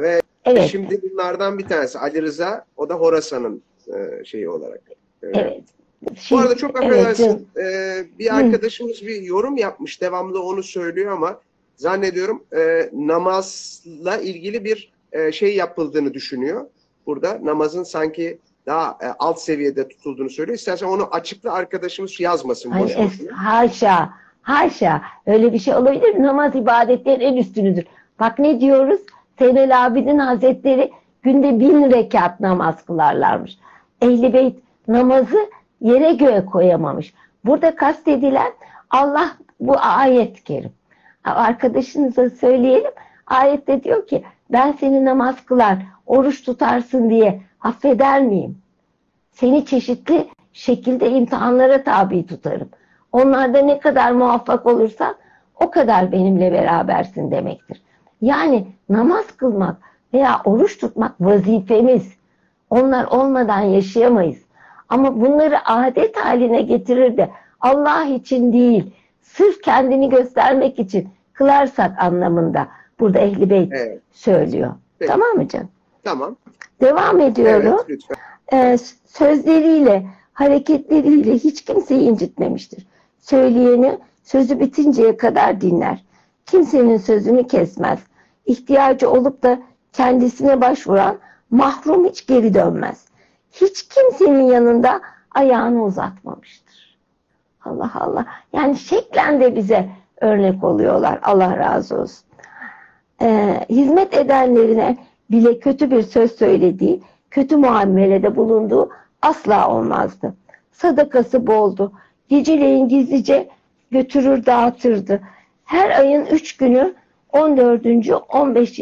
ve evet, Şimdi bunlardan bir tanesi Ali Rıza, o da Horasan'ın e, şeyi olarak. E, evet. Bu Şimdi- arada çok evet, affedersin, e, bir Hı. arkadaşımız bir yorum yapmış, devamlı onu söylüyor ama zannediyorum e, namazla ilgili bir e, şey yapıldığını düşünüyor. Burada namazın sanki daha e, alt seviyede tutulduğunu söylüyor. İstersen onu açıkla arkadaşımız yazmasın. Ay, boş es, haşa, haşa. Öyle bir şey olabilir mi? Namaz ibadetlerin en üstünüdür. Bak ne diyoruz? Zeynel Abidin Hazretleri günde bin rekat namaz kılarlarmış. Ehli Beyt namazı yere göğe koyamamış. Burada kastedilen Allah bu ayet kerim. Arkadaşınıza söyleyelim. Ayette diyor ki ben seni namaz kılar, oruç tutarsın diye affeder miyim? Seni çeşitli şekilde imtihanlara tabi tutarım. Onlarda ne kadar muvaffak olursan o kadar benimle berabersin demektir. Yani namaz kılmak veya oruç tutmak vazifemiz. Onlar olmadan yaşayamayız. Ama bunları adet haline getirir de Allah için değil, sırf kendini göstermek için kılarsak anlamında burada Ehli Beyt Evet, söylüyor. Peki. Tamam mı canım? tamam. Devam ediyorum Evet, lütfen. e, sözleriyle, hareketleriyle hiç kimseyi incitmemiştir. Söyleyeni sözü bitinceye kadar dinler. Kimsenin sözünü kesmez. İhtiyacı olup da kendisine başvuran mahrum hiç geri dönmez. Hiç kimsenin yanında ayağını uzatmamıştır. Allah Allah. Yani şeklen de bize örnek oluyorlar. Allah razı olsun. Ee, hizmet edenlerine bile kötü bir söz söylediği, kötü muamelede bulunduğu asla olmazdı. Sadakası boldu. Geceleyin gizlice götürür dağıtırdı. Her ayın üç günü 14. 15.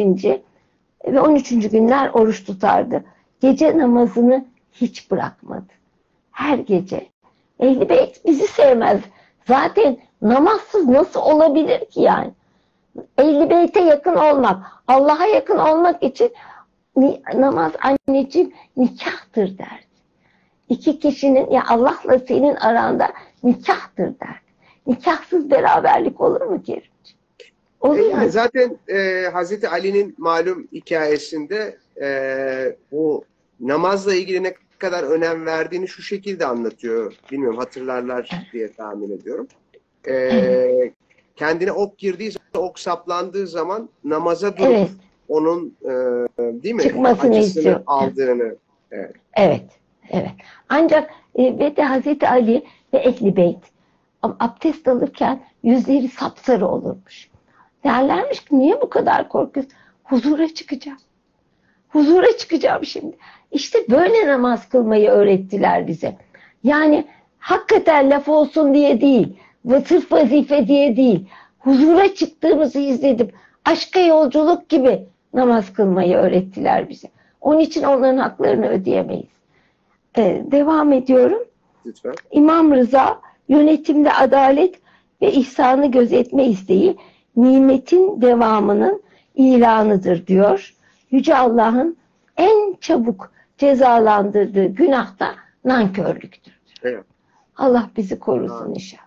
ve 13. günler oruç tutardı. Gece namazını hiç bırakmadı. Her gece. Ehli Beyt bizi sevmez. Zaten namazsız nasıl olabilir ki yani? Ehli Beyt'e yakın olmak, Allah'a yakın olmak için namaz anneciğim nikahtır derdi. İki kişinin ya Allah'la senin aranda nikahtır derdi. Nikahsız beraberlik olur mu Kerimciğim? Olur E, mu? zaten e, Hazreti Ali'nin malum hikayesinde e, bu namazla ilgili ne kadar önem verdiğini şu şekilde anlatıyor. Bilmiyorum hatırlarlar diye tahmin ediyorum. E, kendine ok girdiyse, ok saplandığı zaman namaza durup Evet, onun e, değil mi Çıkmasını acısını istiyor. aldığını. evet, evet. Ancak e, ve de Hazreti Ali ve Ehli Beyt ab- abdest alırken yüzleri sapsarı olurmuş. Derlermiş ki niye bu kadar korkuyorsun? Huzura çıkacağım. Huzura çıkacağım şimdi. İşte böyle namaz kılmayı öğrettiler bize. Yani hakikaten laf olsun diye değil, sırf vazife diye değil, huzura çıktığımızı izledim. Aşka yolculuk gibi namaz kılmayı öğrettiler bize. Onun için onların haklarını ödeyemeyiz. Ee, devam ediyorum. Lütfen. İmam Rıza yönetimde adalet ve ihsanı gözetme isteği nimetin devamının ilanıdır diyor. Yüce Allah'ın en çabuk cezalandırdığı günah da nankörlüktür. Evet. Allah bizi korusun Amin. inşallah.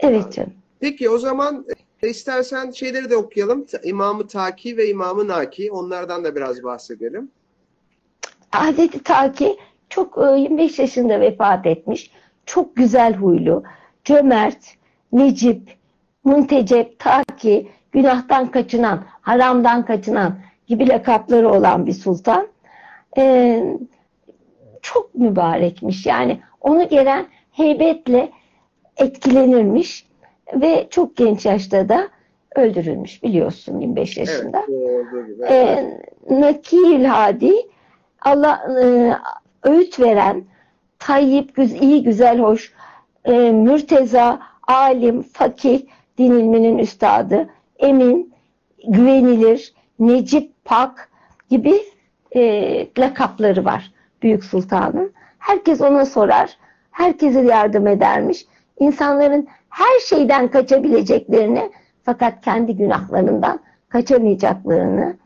Evet canım. Peki o zaman e, istersen şeyleri de okuyalım. İmamı Taki ve İmamı Naki. Onlardan da biraz bahsedelim. Hazreti Taki çok e, 25 yaşında vefat etmiş. Çok güzel huylu, cömert, necip, muntecep, taki, günahtan kaçınan, haramdan kaçınan gibi lakapları olan bir sultan. Ee, çok mübarekmiş. Yani onu gelen heybetle etkilenirmiş ve çok genç yaşta da öldürülmüş biliyorsun 25 yaşında. Evet. Ee, Nakil Hadi Allah e, öğüt veren tayyip, güz, iyi, güzel, hoş, e, mürteza, alim, fakih, din ilminin üstadı, emin, güvenilir, necip, pak gibi e, lakapları var Büyük Sultan'ın. Herkes ona sorar, herkese yardım edermiş. İnsanların her şeyden kaçabileceklerini fakat kendi günahlarından kaçamayacaklarını,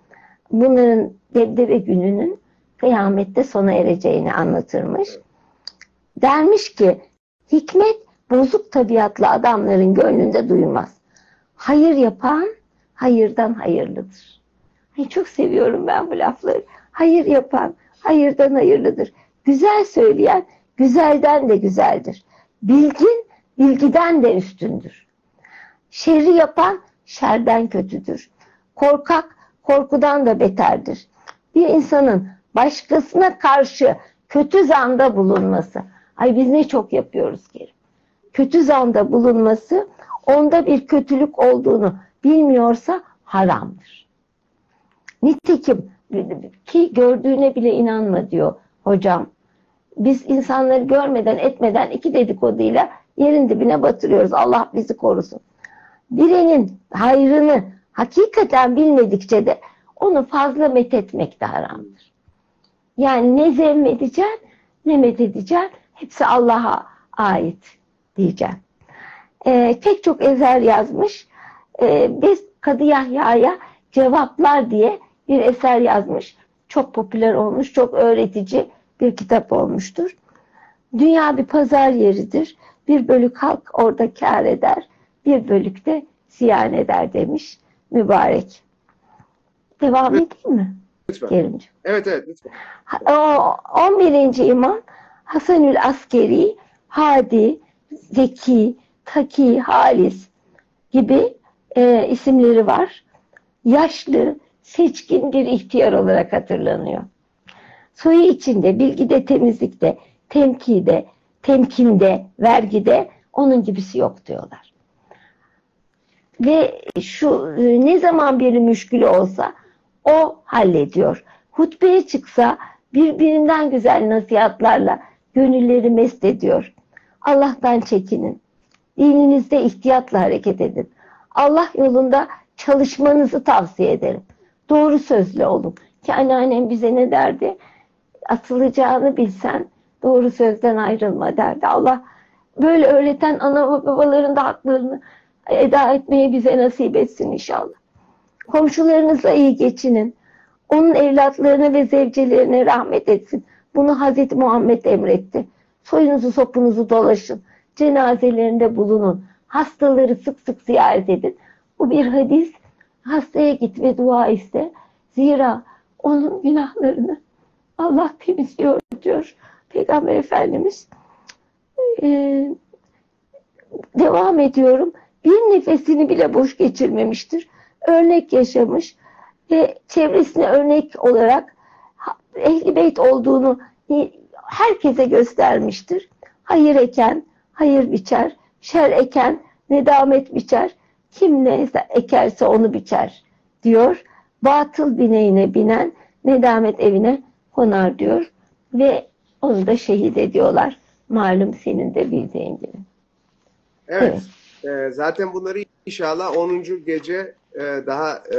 bunların debdebe gününün kıyamette sona ereceğini anlatırmış. Dermiş ki hikmet bozuk tabiatlı adamların gönlünde duymaz. Hayır yapan hayırdan hayırlıdır. Ay çok seviyorum ben bu lafları. Hayır yapan hayırdan hayırlıdır. Güzel söyleyen güzelden de güzeldir. Bilgin bilgiden de üstündür. Şerri yapan şerden kötüdür. Korkak korkudan da beterdir. Bir insanın başkasına karşı kötü zanda bulunması. Ay biz ne çok yapıyoruz Kerim. Kötü zanda bulunması onda bir kötülük olduğunu bilmiyorsa haramdır. Nitekim ki gördüğüne bile inanma diyor hocam. Biz insanları görmeden etmeden iki dedikoduyla yerin dibine batırıyoruz. Allah bizi korusun. Birinin hayrını hakikaten bilmedikçe de onu fazla methetmek de haramdır. Yani ne zemmedeceksin ne methedeceksin hepsi Allah'a ait diyeceğim. Ee, pek çok eser yazmış. Ee, biz Kadı Yahya'ya cevaplar diye bir eser yazmış. Çok popüler olmuş, çok öğretici bir kitap olmuştur. Dünya bir pazar yeridir. Bir bölük halk orada kar eder, bir bölük de ziyan eder demiş mübarek. Devam edeyim mi Lütfen. Kerimciğim? Evet evet lütfen. O 11. imam Hasanül Askeri, Hadi, Zeki, Taki, Halis gibi e, isimleri var. Yaşlı, seçkin bir ihtiyar olarak hatırlanıyor. Soyu içinde, bilgide, temizlikte, temkide, temkinde, vergide onun gibisi yok diyorlar. Ve şu e, ne zaman biri müşkülü olsa o hallediyor. Hutbeye çıksa birbirinden güzel nasihatlarla gönülleri mest ediyor. Allah'tan çekinin. Dininizde ihtiyatla hareket edin. Allah yolunda çalışmanızı tavsiye ederim. Doğru sözlü olun. Ki anneannem bize ne derdi? Atılacağını bilsen doğru sözden ayrılma derdi. Allah böyle öğreten ana babaların da haklarını eda etmeyi bize nasip etsin inşallah. Komşularınızla iyi geçinin. Onun evlatlarına ve zevcelerine rahmet etsin. Bunu Hazreti Muhammed emretti. Soyunuzu sopunuzu dolaşın. Cenazelerinde bulunun. Hastaları sık sık ziyaret edin. Bu bir hadis. Hastaya git ve dua iste. Zira onun günahlarını Allah temizliyor diyor Peygamber Efendimiz. Ee, devam ediyorum. Bir nefesini bile boş geçirmemiştir. Örnek yaşamış ve çevresine örnek olarak ehli beyt olduğunu herkese göstermiştir. Hayır eken hayır biçer, şer eken nedamet biçer, kim ne ekerse onu biçer diyor. Batıl bineğine binen nedamet evine konar diyor ve onu da şehit ediyorlar. Malum senin de bildiğin gibi. Evet. Ee, zaten bunları inşallah 10. gece e, daha e,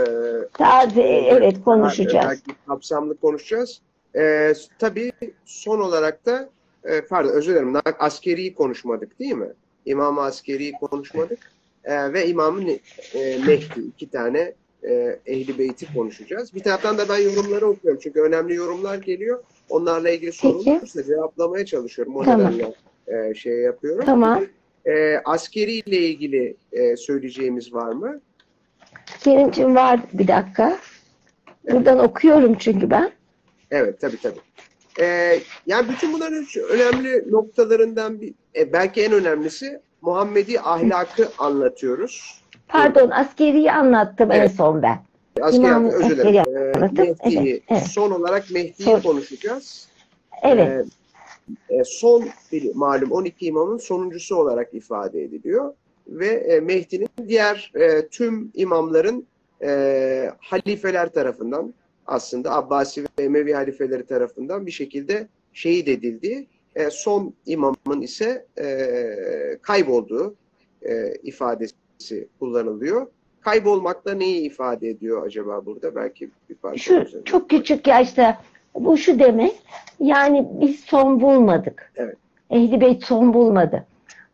Daha de, evet konuşacağız. belki kapsamlı konuşacağız. Ee, tabii son olarak da e, pardon özür dilerim askeri konuşmadık değil mi? İmam-ı Askeri konuşmadık. Ee, ve İmam-ı e, Mehdi iki tane e, Ehli Beyt'i konuşacağız. Bir taraftan da ben yorumları okuyorum. Çünkü önemli yorumlar geliyor. Onlarla ilgili sorun olursa cevaplamaya çalışıyorum. O Tamam. nedenle e, şey yapıyorum. Tamam. E, askeri ile ilgili e, söyleyeceğimiz var mı? Kerimciğim var bir dakika. Buradan okuyorum çünkü ben. Evet tabii tabii. E, yani bütün bunların önemli noktalarından bir, e, belki en önemlisi Muhammedi ahlakı anlatıyoruz. Pardon askeriyi anlattım en Evet. son ben. Asker, İmam özür Askeri dilerim. Ee, Mehdi'yi, evet, evet. son olarak Mehdi'yi Son- konuşacağız. Evet. Ee, e, son bir malum 12 imamın sonuncusu olarak ifade ediliyor ve e, Mehdi'nin diğer e, tüm imamların e, halifeler tarafından aslında Abbasi ve Emevi halifeleri tarafından bir şekilde şehit edildiği e, son imamın ise e, kaybolduğu e, ifadesi kullanılıyor. Kaybolmakla neyi ifade ediyor acaba burada? Belki bir parça Şu üzerinde. çok küçük yaşta bu şu demek yani biz son bulmadık. Evet. Ehli Beyt son bulmadı.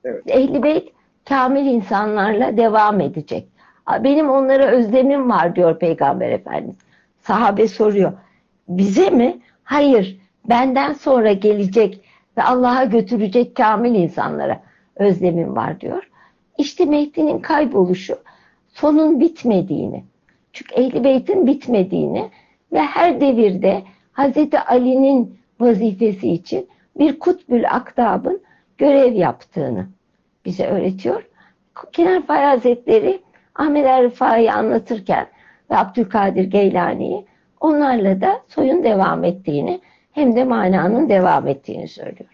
Evet. Ehli Beyt kamil insanlarla devam edecek. Benim onlara özlemim var diyor Peygamber Efendimiz. Sahabe soruyor. Bize mi? Hayır. Benden sonra gelecek ve Allah'a götürecek kamil insanlara özlemim var diyor. İşte Mehdi'nin kayboluşu sonun bitmediğini, çünkü Ehl-i Beyt'in bitmediğini ve her devirde Hazreti Ali'nin vazifesi için bir kutbül aktabın görev yaptığını bize öğretiyor. Kenar Fay Hazretleri Ahmet Er anlatırken ve Abdülkadir Geylani'yi onlarla da soyun devam ettiğini hem de mananın devam ettiğini söylüyor.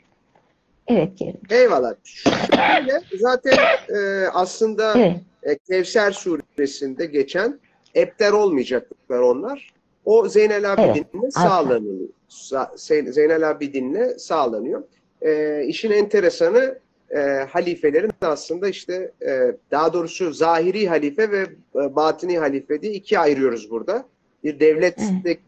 Evet Kerim. Eyvallah. Şöyle, zaten e, aslında Evet. e, Kevser suresinde geçen ebter olmayacaklar onlar. O Zeynel Abidin'le sağlanıyor. Sa- Zeynel Abidin'le sağlanıyor. E, işin enteresanı e, halifelerin aslında işte e, daha doğrusu zahiri halife ve e, batini halife diye ikiye ayırıyoruz burada. Bir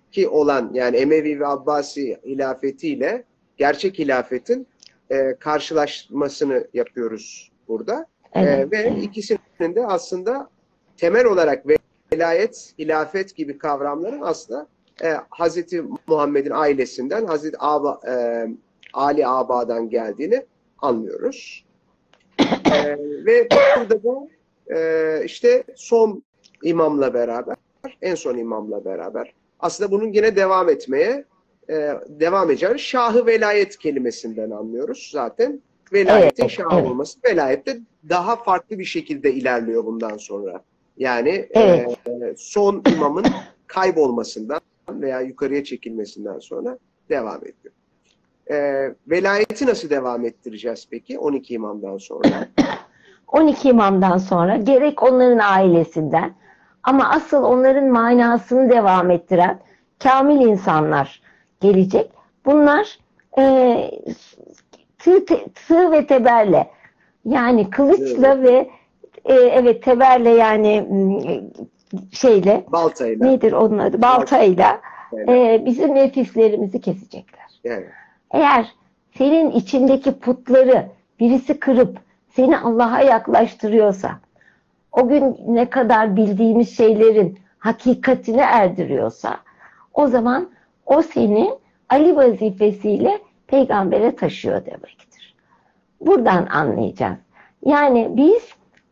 devletteki olan yani Emevi ve Abbasi hilafetiyle gerçek hilafetin e, karşılaşmasını yapıyoruz burada. Evet. E, ve ikisinin de aslında temel olarak velayet, hilafet gibi kavramların aslında e, Hazreti Muhammed'in ailesinden, Hazreti Aba, e, Ali Aba'dan geldiğini anlıyoruz. E, ve burada da e, işte son imamla beraber, en son imamla beraber aslında bunun yine devam etmeye e, devam edeceğini şahı velayet kelimesinden anlıyoruz zaten. Velayetin Evet, şahı evet. olması. Velayette daha farklı bir şekilde ilerliyor bundan sonra. Yani Evet. e, son imamın kaybolmasından veya yukarıya çekilmesinden sonra devam ediyor. E, velayeti nasıl devam ettireceğiz peki 12 imamdan sonra? 12 imamdan sonra gerek onların ailesinden ama asıl onların manasını devam ettiren kamil insanlar gelecek. Bunlar e, tığ, tığ ve teberle yani kılıçla ve e, evet teberle yani şeyle Baltayla. nedir onun adı baltayla Evet. e, bizim nefislerimizi kesecekler. Yani, Eğer senin içindeki putları birisi kırıp seni Allah'a yaklaştırıyorsa, o gün ne kadar bildiğimiz şeylerin hakikatine erdiriyorsa, o zaman o seni Ali vazifesiyle peygambere taşıyor demektir. Buradan anlayacağız. Yani biz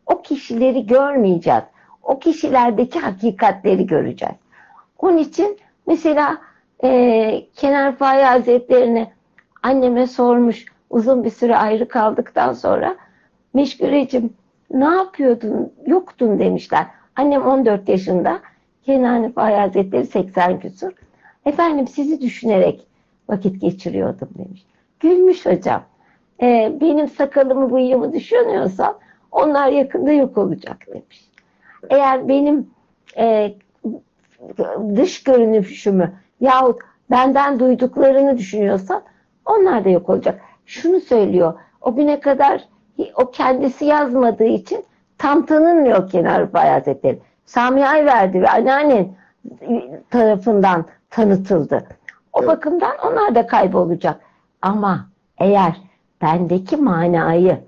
o kişileri görmeyeceğiz. O kişilerdeki hakikatleri göreceğiz. Onun için mesela e, Kenar Fahi Hazretlerine anneme sormuş uzun bir süre ayrı kaldıktan sonra Meşgurecim ne yapıyordun? Yoktun demişler. Annem 14 yaşında. Kenani Fahi Hazretleri 80 küsur. Efendim sizi düşünerek vakit geçiriyordum demiş. Gülmüş hocam. "Ee, benim sakalımı bıyığımı düşünüyorsan onlar yakında yok olacak demiş. Eğer benim e, dış görünüşümü yahut benden duyduklarını düşünüyorsan onlar da yok olacak. Şunu söylüyor. O güne kadar o kendisi yazmadığı için tam tanınmıyor Kenar Rıfai Hazretleri. Sami verdi ve anneannen tarafından tanıtıldı. O Evet. bakımdan onlar da kaybolacak. Ama eğer bendeki manayı,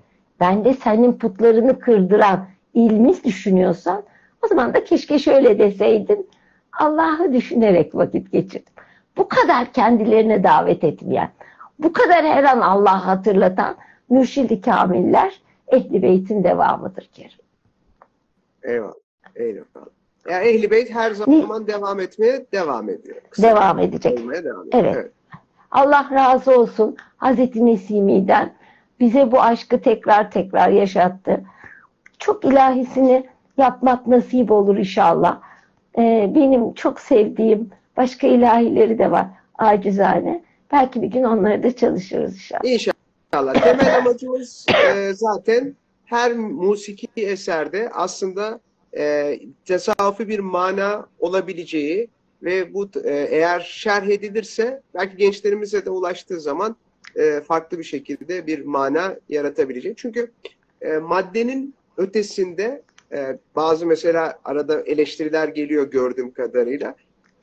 bende senin putlarını kırdıran ilmi düşünüyorsan o zaman da keşke şöyle deseydin. Allah'ı düşünerek vakit geçirdim. Bu kadar kendilerine davet etmeyen, bu kadar her an Allah'ı hatırlatan mürşidi kamiller Ehli Beyt'in devamıdır Kerim. eyvallah. Eyvallah. Yani Ehl-i Beyt her zaman devam etmeye devam ediyor. Kısa Devam edecek. olmaya devam ediyor. Evet. Allah razı olsun Hazreti Nesimi'den bize bu aşkı tekrar tekrar yaşattı. Çok ilahisini yapmak nasip olur inşallah. Ee, benim çok sevdiğim başka ilahileri de var acizane. Belki bir gün onları da çalışırız inşallah. İnşallah. Temel amacımız e, zaten her musiki eserde aslında e, tasavvufi bir mana olabileceği ve bu e, eğer şerh edilirse belki gençlerimize de ulaştığı zaman e, farklı bir şekilde bir mana yaratabilecek. Çünkü e, maddenin ötesinde e, bazı mesela arada eleştiriler geliyor gördüğüm kadarıyla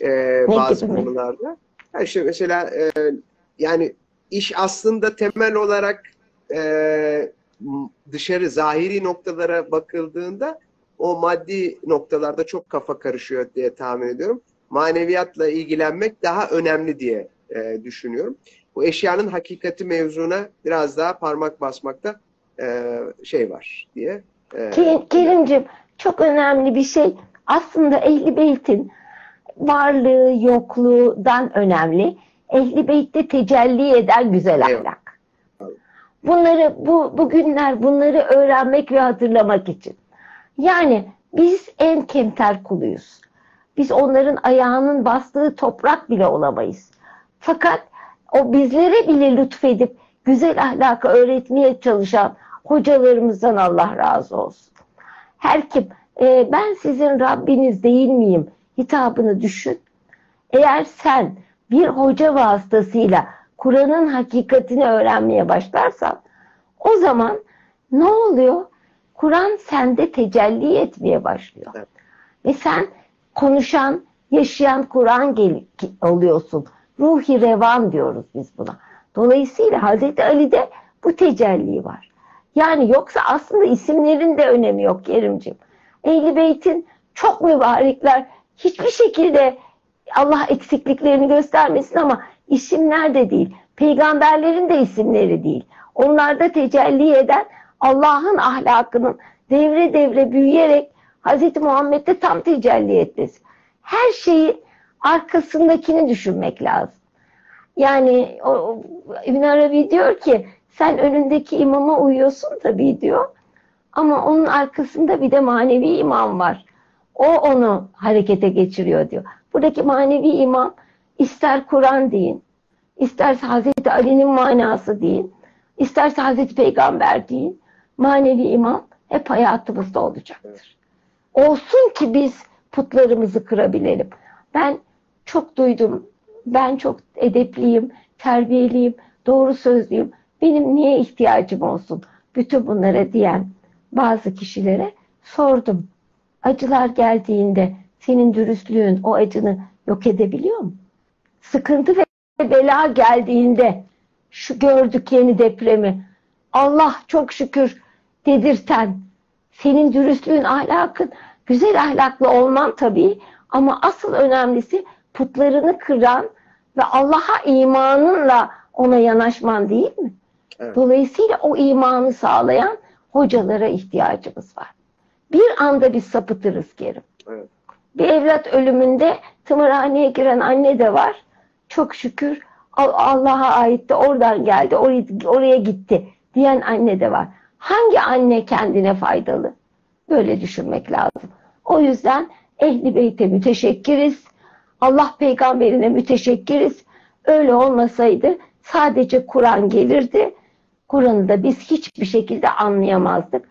e, bazı konularda. Ha işte mesela e, yani iş aslında temel olarak e, dışarı zahiri noktalara bakıldığında o maddi noktalarda çok kafa karışıyor diye tahmin ediyorum. Maneviyatla ilgilenmek daha önemli diye e, düşünüyorum. Bu eşyanın hakikati mevzuna biraz daha parmak basmakta e, şey var diye. e, Ke- Kerimcim çok önemli bir şey. Aslında Ehli Beyt'in varlığı yokluğundan önemli. Ehli Beyt'te tecelli eden güzel ahlak. Bunları bu bugünler bunları öğrenmek ve hatırlamak için. Yani biz en kemter kuluyuz. Biz onların ayağının bastığı toprak bile olamayız. Fakat o bizlere bile lütfedip güzel ahlakı öğretmeye çalışan hocalarımızdan Allah razı olsun. Her kim e, ben sizin Rabbiniz değil miyim hitabını düşün. Eğer sen bir hoca vasıtasıyla Kur'an'ın hakikatini öğrenmeye başlarsan o zaman ne oluyor? Kur'an sende tecelli etmeye başlıyor. Evet. Ve sen konuşan, yaşayan Kur'an oluyorsun. Ruhi revan diyoruz biz buna. Dolayısıyla Hazreti Ali'de bu tecelli var. Yani yoksa aslında isimlerin de önemi yok Kerimciğim. Ehl-i Beyt'in çok mübarekler hiçbir şekilde Allah eksikliklerini göstermesin ama isimler de değil. Peygamberlerin de isimleri değil. Onlarda tecelli eden Allah'ın ahlakının devre devre büyüyerek Hz. Muhammed'de tam tecelli etmesi. Her şeyin arkasındakini düşünmek lazım. Yani o, İbn Arabi diyor ki sen önündeki imama uyuyorsun tabii diyor. Ama onun arkasında bir de manevi imam var. O onu harekete geçiriyor diyor. Buradaki manevi imam ister Kur'an deyin, isterse Hazreti Ali'nin manası deyin, isterse Hazreti Peygamber deyin. Manevi imam hep hayatımızda olacaktır. Olsun ki biz putlarımızı kırabilelim. Ben çok duydum. Ben çok edepliyim, terbiyeliyim, doğru sözlüyüm. Benim niye ihtiyacım olsun? Bütün bunlara diyen bazı kişilere sordum. Acılar geldiğinde senin dürüstlüğün o acını yok edebiliyor mu? Sıkıntı ve bela geldiğinde şu gördük yeni depremi. Allah çok şükür dedirten senin dürüstlüğün, ahlakın, güzel ahlaklı olman tabii ama asıl önemlisi putlarını kıran ve Allah'a imanınla ona yanaşman değil mi? Evet. Dolayısıyla o imanı sağlayan hocalara ihtiyacımız var. Bir anda biz sapıtırız Kerim. Evet. Bir evlat ölümünde tımarhaneye giren anne de var. Çok şükür Al- Allah'a ait de oradan geldi, oraya gitti diyen anne de var. Hangi anne kendine faydalı? Böyle düşünmek lazım. O yüzden Ehli Beyt'e müteşekkiriz. Allah peygamberine müteşekkiriz. Öyle olmasaydı sadece Kur'an gelirdi. Kur'an'ı da biz hiçbir şekilde anlayamazdık.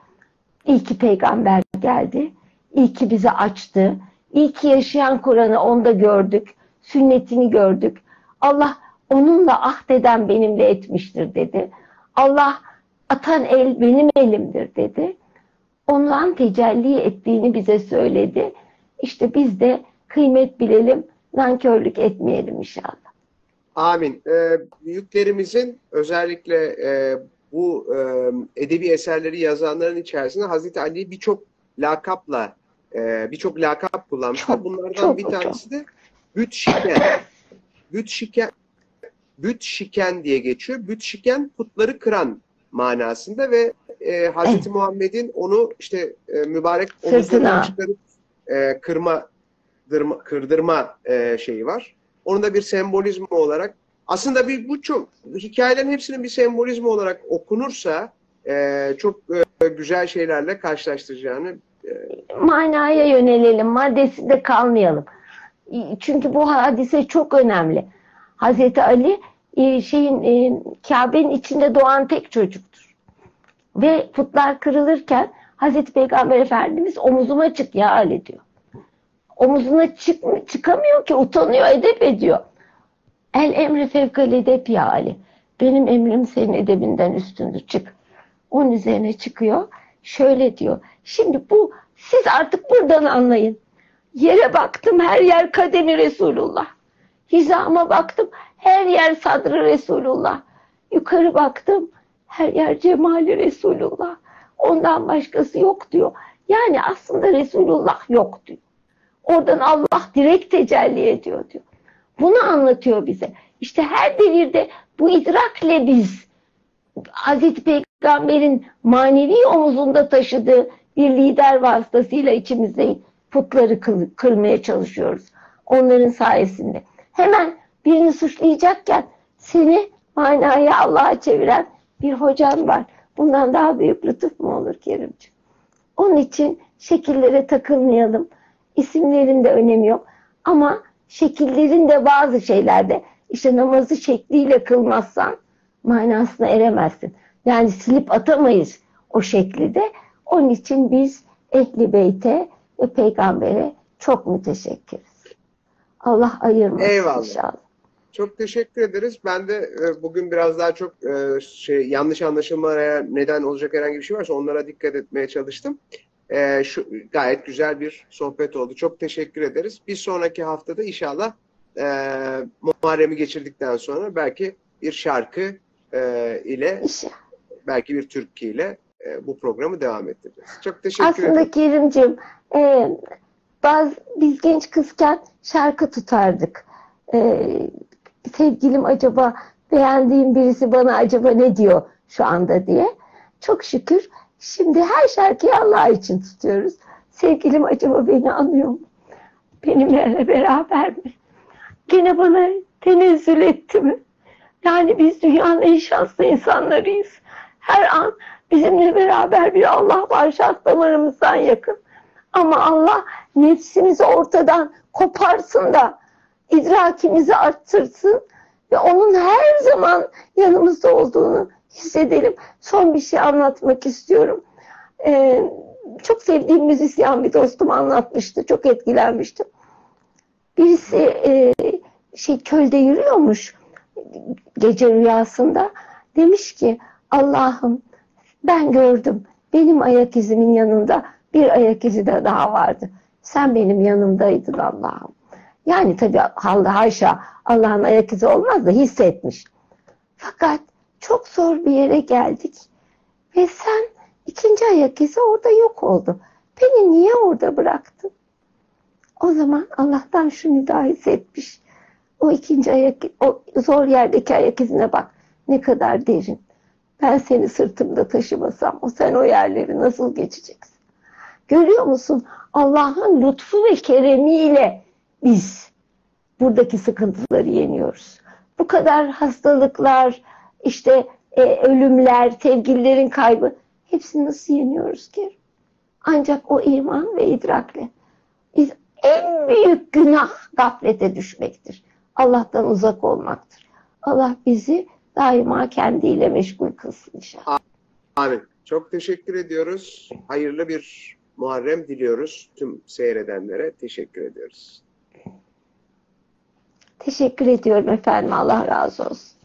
İyi ki peygamber geldi. İyi ki bizi açtı. İyi ki yaşayan Kur'an'ı onda gördük. Sünnetini gördük. Allah onunla ahdeden benimle etmiştir dedi. Allah atan el benim elimdir dedi. Ondan tecelli ettiğini bize söyledi. İşte biz de kıymet bilelim, nankörlük etmeyelim inşallah. Amin. Ee, büyüklerimizin özellikle e, bu e, edebi eserleri yazanların içerisinde Hazreti Ali birçok lakapla e, birçok lakap kullanmışlar. Çok, Bunlardan çok, bir tanesi de Büt Şiken. Büt Şiken Büt Şiken diye geçiyor. Büt Şiken putları kıran manasında ve e, Hazreti Evet. Muhammed'in onu işte e, mübarek omuzlarından çıkarıp e, kırma dırma, kırdırma e, şeyi var. Onun da bir sembolizmi olarak aslında bir bu çok hikayelerin hepsinin bir sembolizmi olarak okunursa e, çok e, güzel şeylerle karşılaştıracağını manaya yönelelim, maddesinde kalmayalım. Çünkü bu hadise çok önemli. Hazreti Ali e, şeyin e, Kabe'nin içinde doğan tek çocuktur. Ve putlar kırılırken Hazreti Peygamber Efendimiz omuzuma çık ya Ali diyor. Omuzuna çık, çıkamıyor ki utanıyor edep ediyor. El emri fevkal edep ya Ali. Benim emrim senin edebinden üstündür çık. Onun üzerine çıkıyor. Şöyle diyor. Şimdi bu siz artık buradan anlayın. Yere baktım her yer kademi Resulullah. Hizama baktım her yer sadrı Resulullah. Yukarı baktım her yer cemali Resulullah. Ondan başkası yok diyor. Yani aslında Resulullah yok diyor. Oradan Allah direkt tecelli ediyor diyor. Bunu anlatıyor bize. İşte her devirde bu idrakle biz Hazreti Peygamber'in manevi omuzunda taşıdığı bir lider vasıtasıyla içimizde putları kır, kırmaya çalışıyoruz. Onların sayesinde. Hemen birini suçlayacakken seni manaya Allah'a çeviren bir hocan var. Bundan daha büyük lütuf mu olur Kerimciğim? Onun için şekillere takılmayalım. İsimlerin de önemi yok. Ama şekillerin de bazı şeylerde işte namazı şekliyle kılmazsan manasına eremezsin. Yani silip atamayız o şekli de. Onun için biz Ehli Beyt'e ve Peygamber'e çok müteşekkiriz. Allah ayırmasın Eyvallah. inşallah. Çok teşekkür ederiz. Ben de e, bugün biraz daha çok e, şey yanlış anlaşılmalara neden olacak herhangi bir şey varsa onlara dikkat etmeye çalıştım. E, şu gayet güzel bir sohbet oldu. Çok teşekkür ederiz. Bir sonraki haftada inşallah e, Muharrem'i geçirdikten sonra belki bir şarkı e, ile İnşallah. Belki bir türkü ile e, bu programı devam ettireceğiz. Çok teşekkür ederim. Aslında Kerim'ciğim e, bazı, biz genç kızken şarkı tutardık. E, sevgilim acaba beğendiğim birisi bana acaba ne diyor şu anda diye. Çok şükür şimdi her şarkıyı Allah için tutuyoruz. Sevgilim acaba beni anlıyor mu? Benimle beraber mi? Gene bana tenezzül etti mi? Yani biz dünyanın en şanslı insanlarıyız. Her an bizimle beraber bir Allah var şans damarımızdan yakın. Ama Allah nefsimizi ortadan koparsın da idrakimizi arttırsın ve onun her zaman yanımızda olduğunu hissedelim. Son bir şey anlatmak istiyorum. Ee, çok sevdiğim müzisyen bir dostum anlatmıştı. Çok etkilenmiştim. Birisi e, şey kölde yürüyormuş gece rüyasında. Demiş ki Allah'ım ben gördüm. Benim ayak izimin yanında bir ayak izi de daha vardı. Sen benim yanımdaydın Allah'ım. Yani tabii haşa Allah'ın ayak izi olmaz da hissetmiş. Fakat çok zor bir yere geldik. Ve sen ikinci ayak izi orada yok oldu. Beni niye orada bıraktın? O zaman Allah'tan şu nida hissetmiş. O ikinci ayak, o zor yerdeki ayak izine bak. Ne kadar derin. Ben seni sırtımda taşımasam o sen o yerleri nasıl geçeceksin? Görüyor musun? Allah'ın lütfu ve keremiyle biz buradaki sıkıntıları yeniyoruz. Bu kadar hastalıklar, işte e, ölümler, sevgililerin kaybı hepsini nasıl yeniyoruz ki? Ancak o iman ve idrakle. Biz en büyük günah gaflete düşmektir. Allah'tan uzak olmaktır. Allah bizi daima kendiyle meşgul kılsın inşallah. Amin. Çok teşekkür ediyoruz. Hayırlı bir Muharrem diliyoruz tüm seyredenlere. Teşekkür ediyoruz. Teşekkür ediyorum efendim. Allah razı olsun.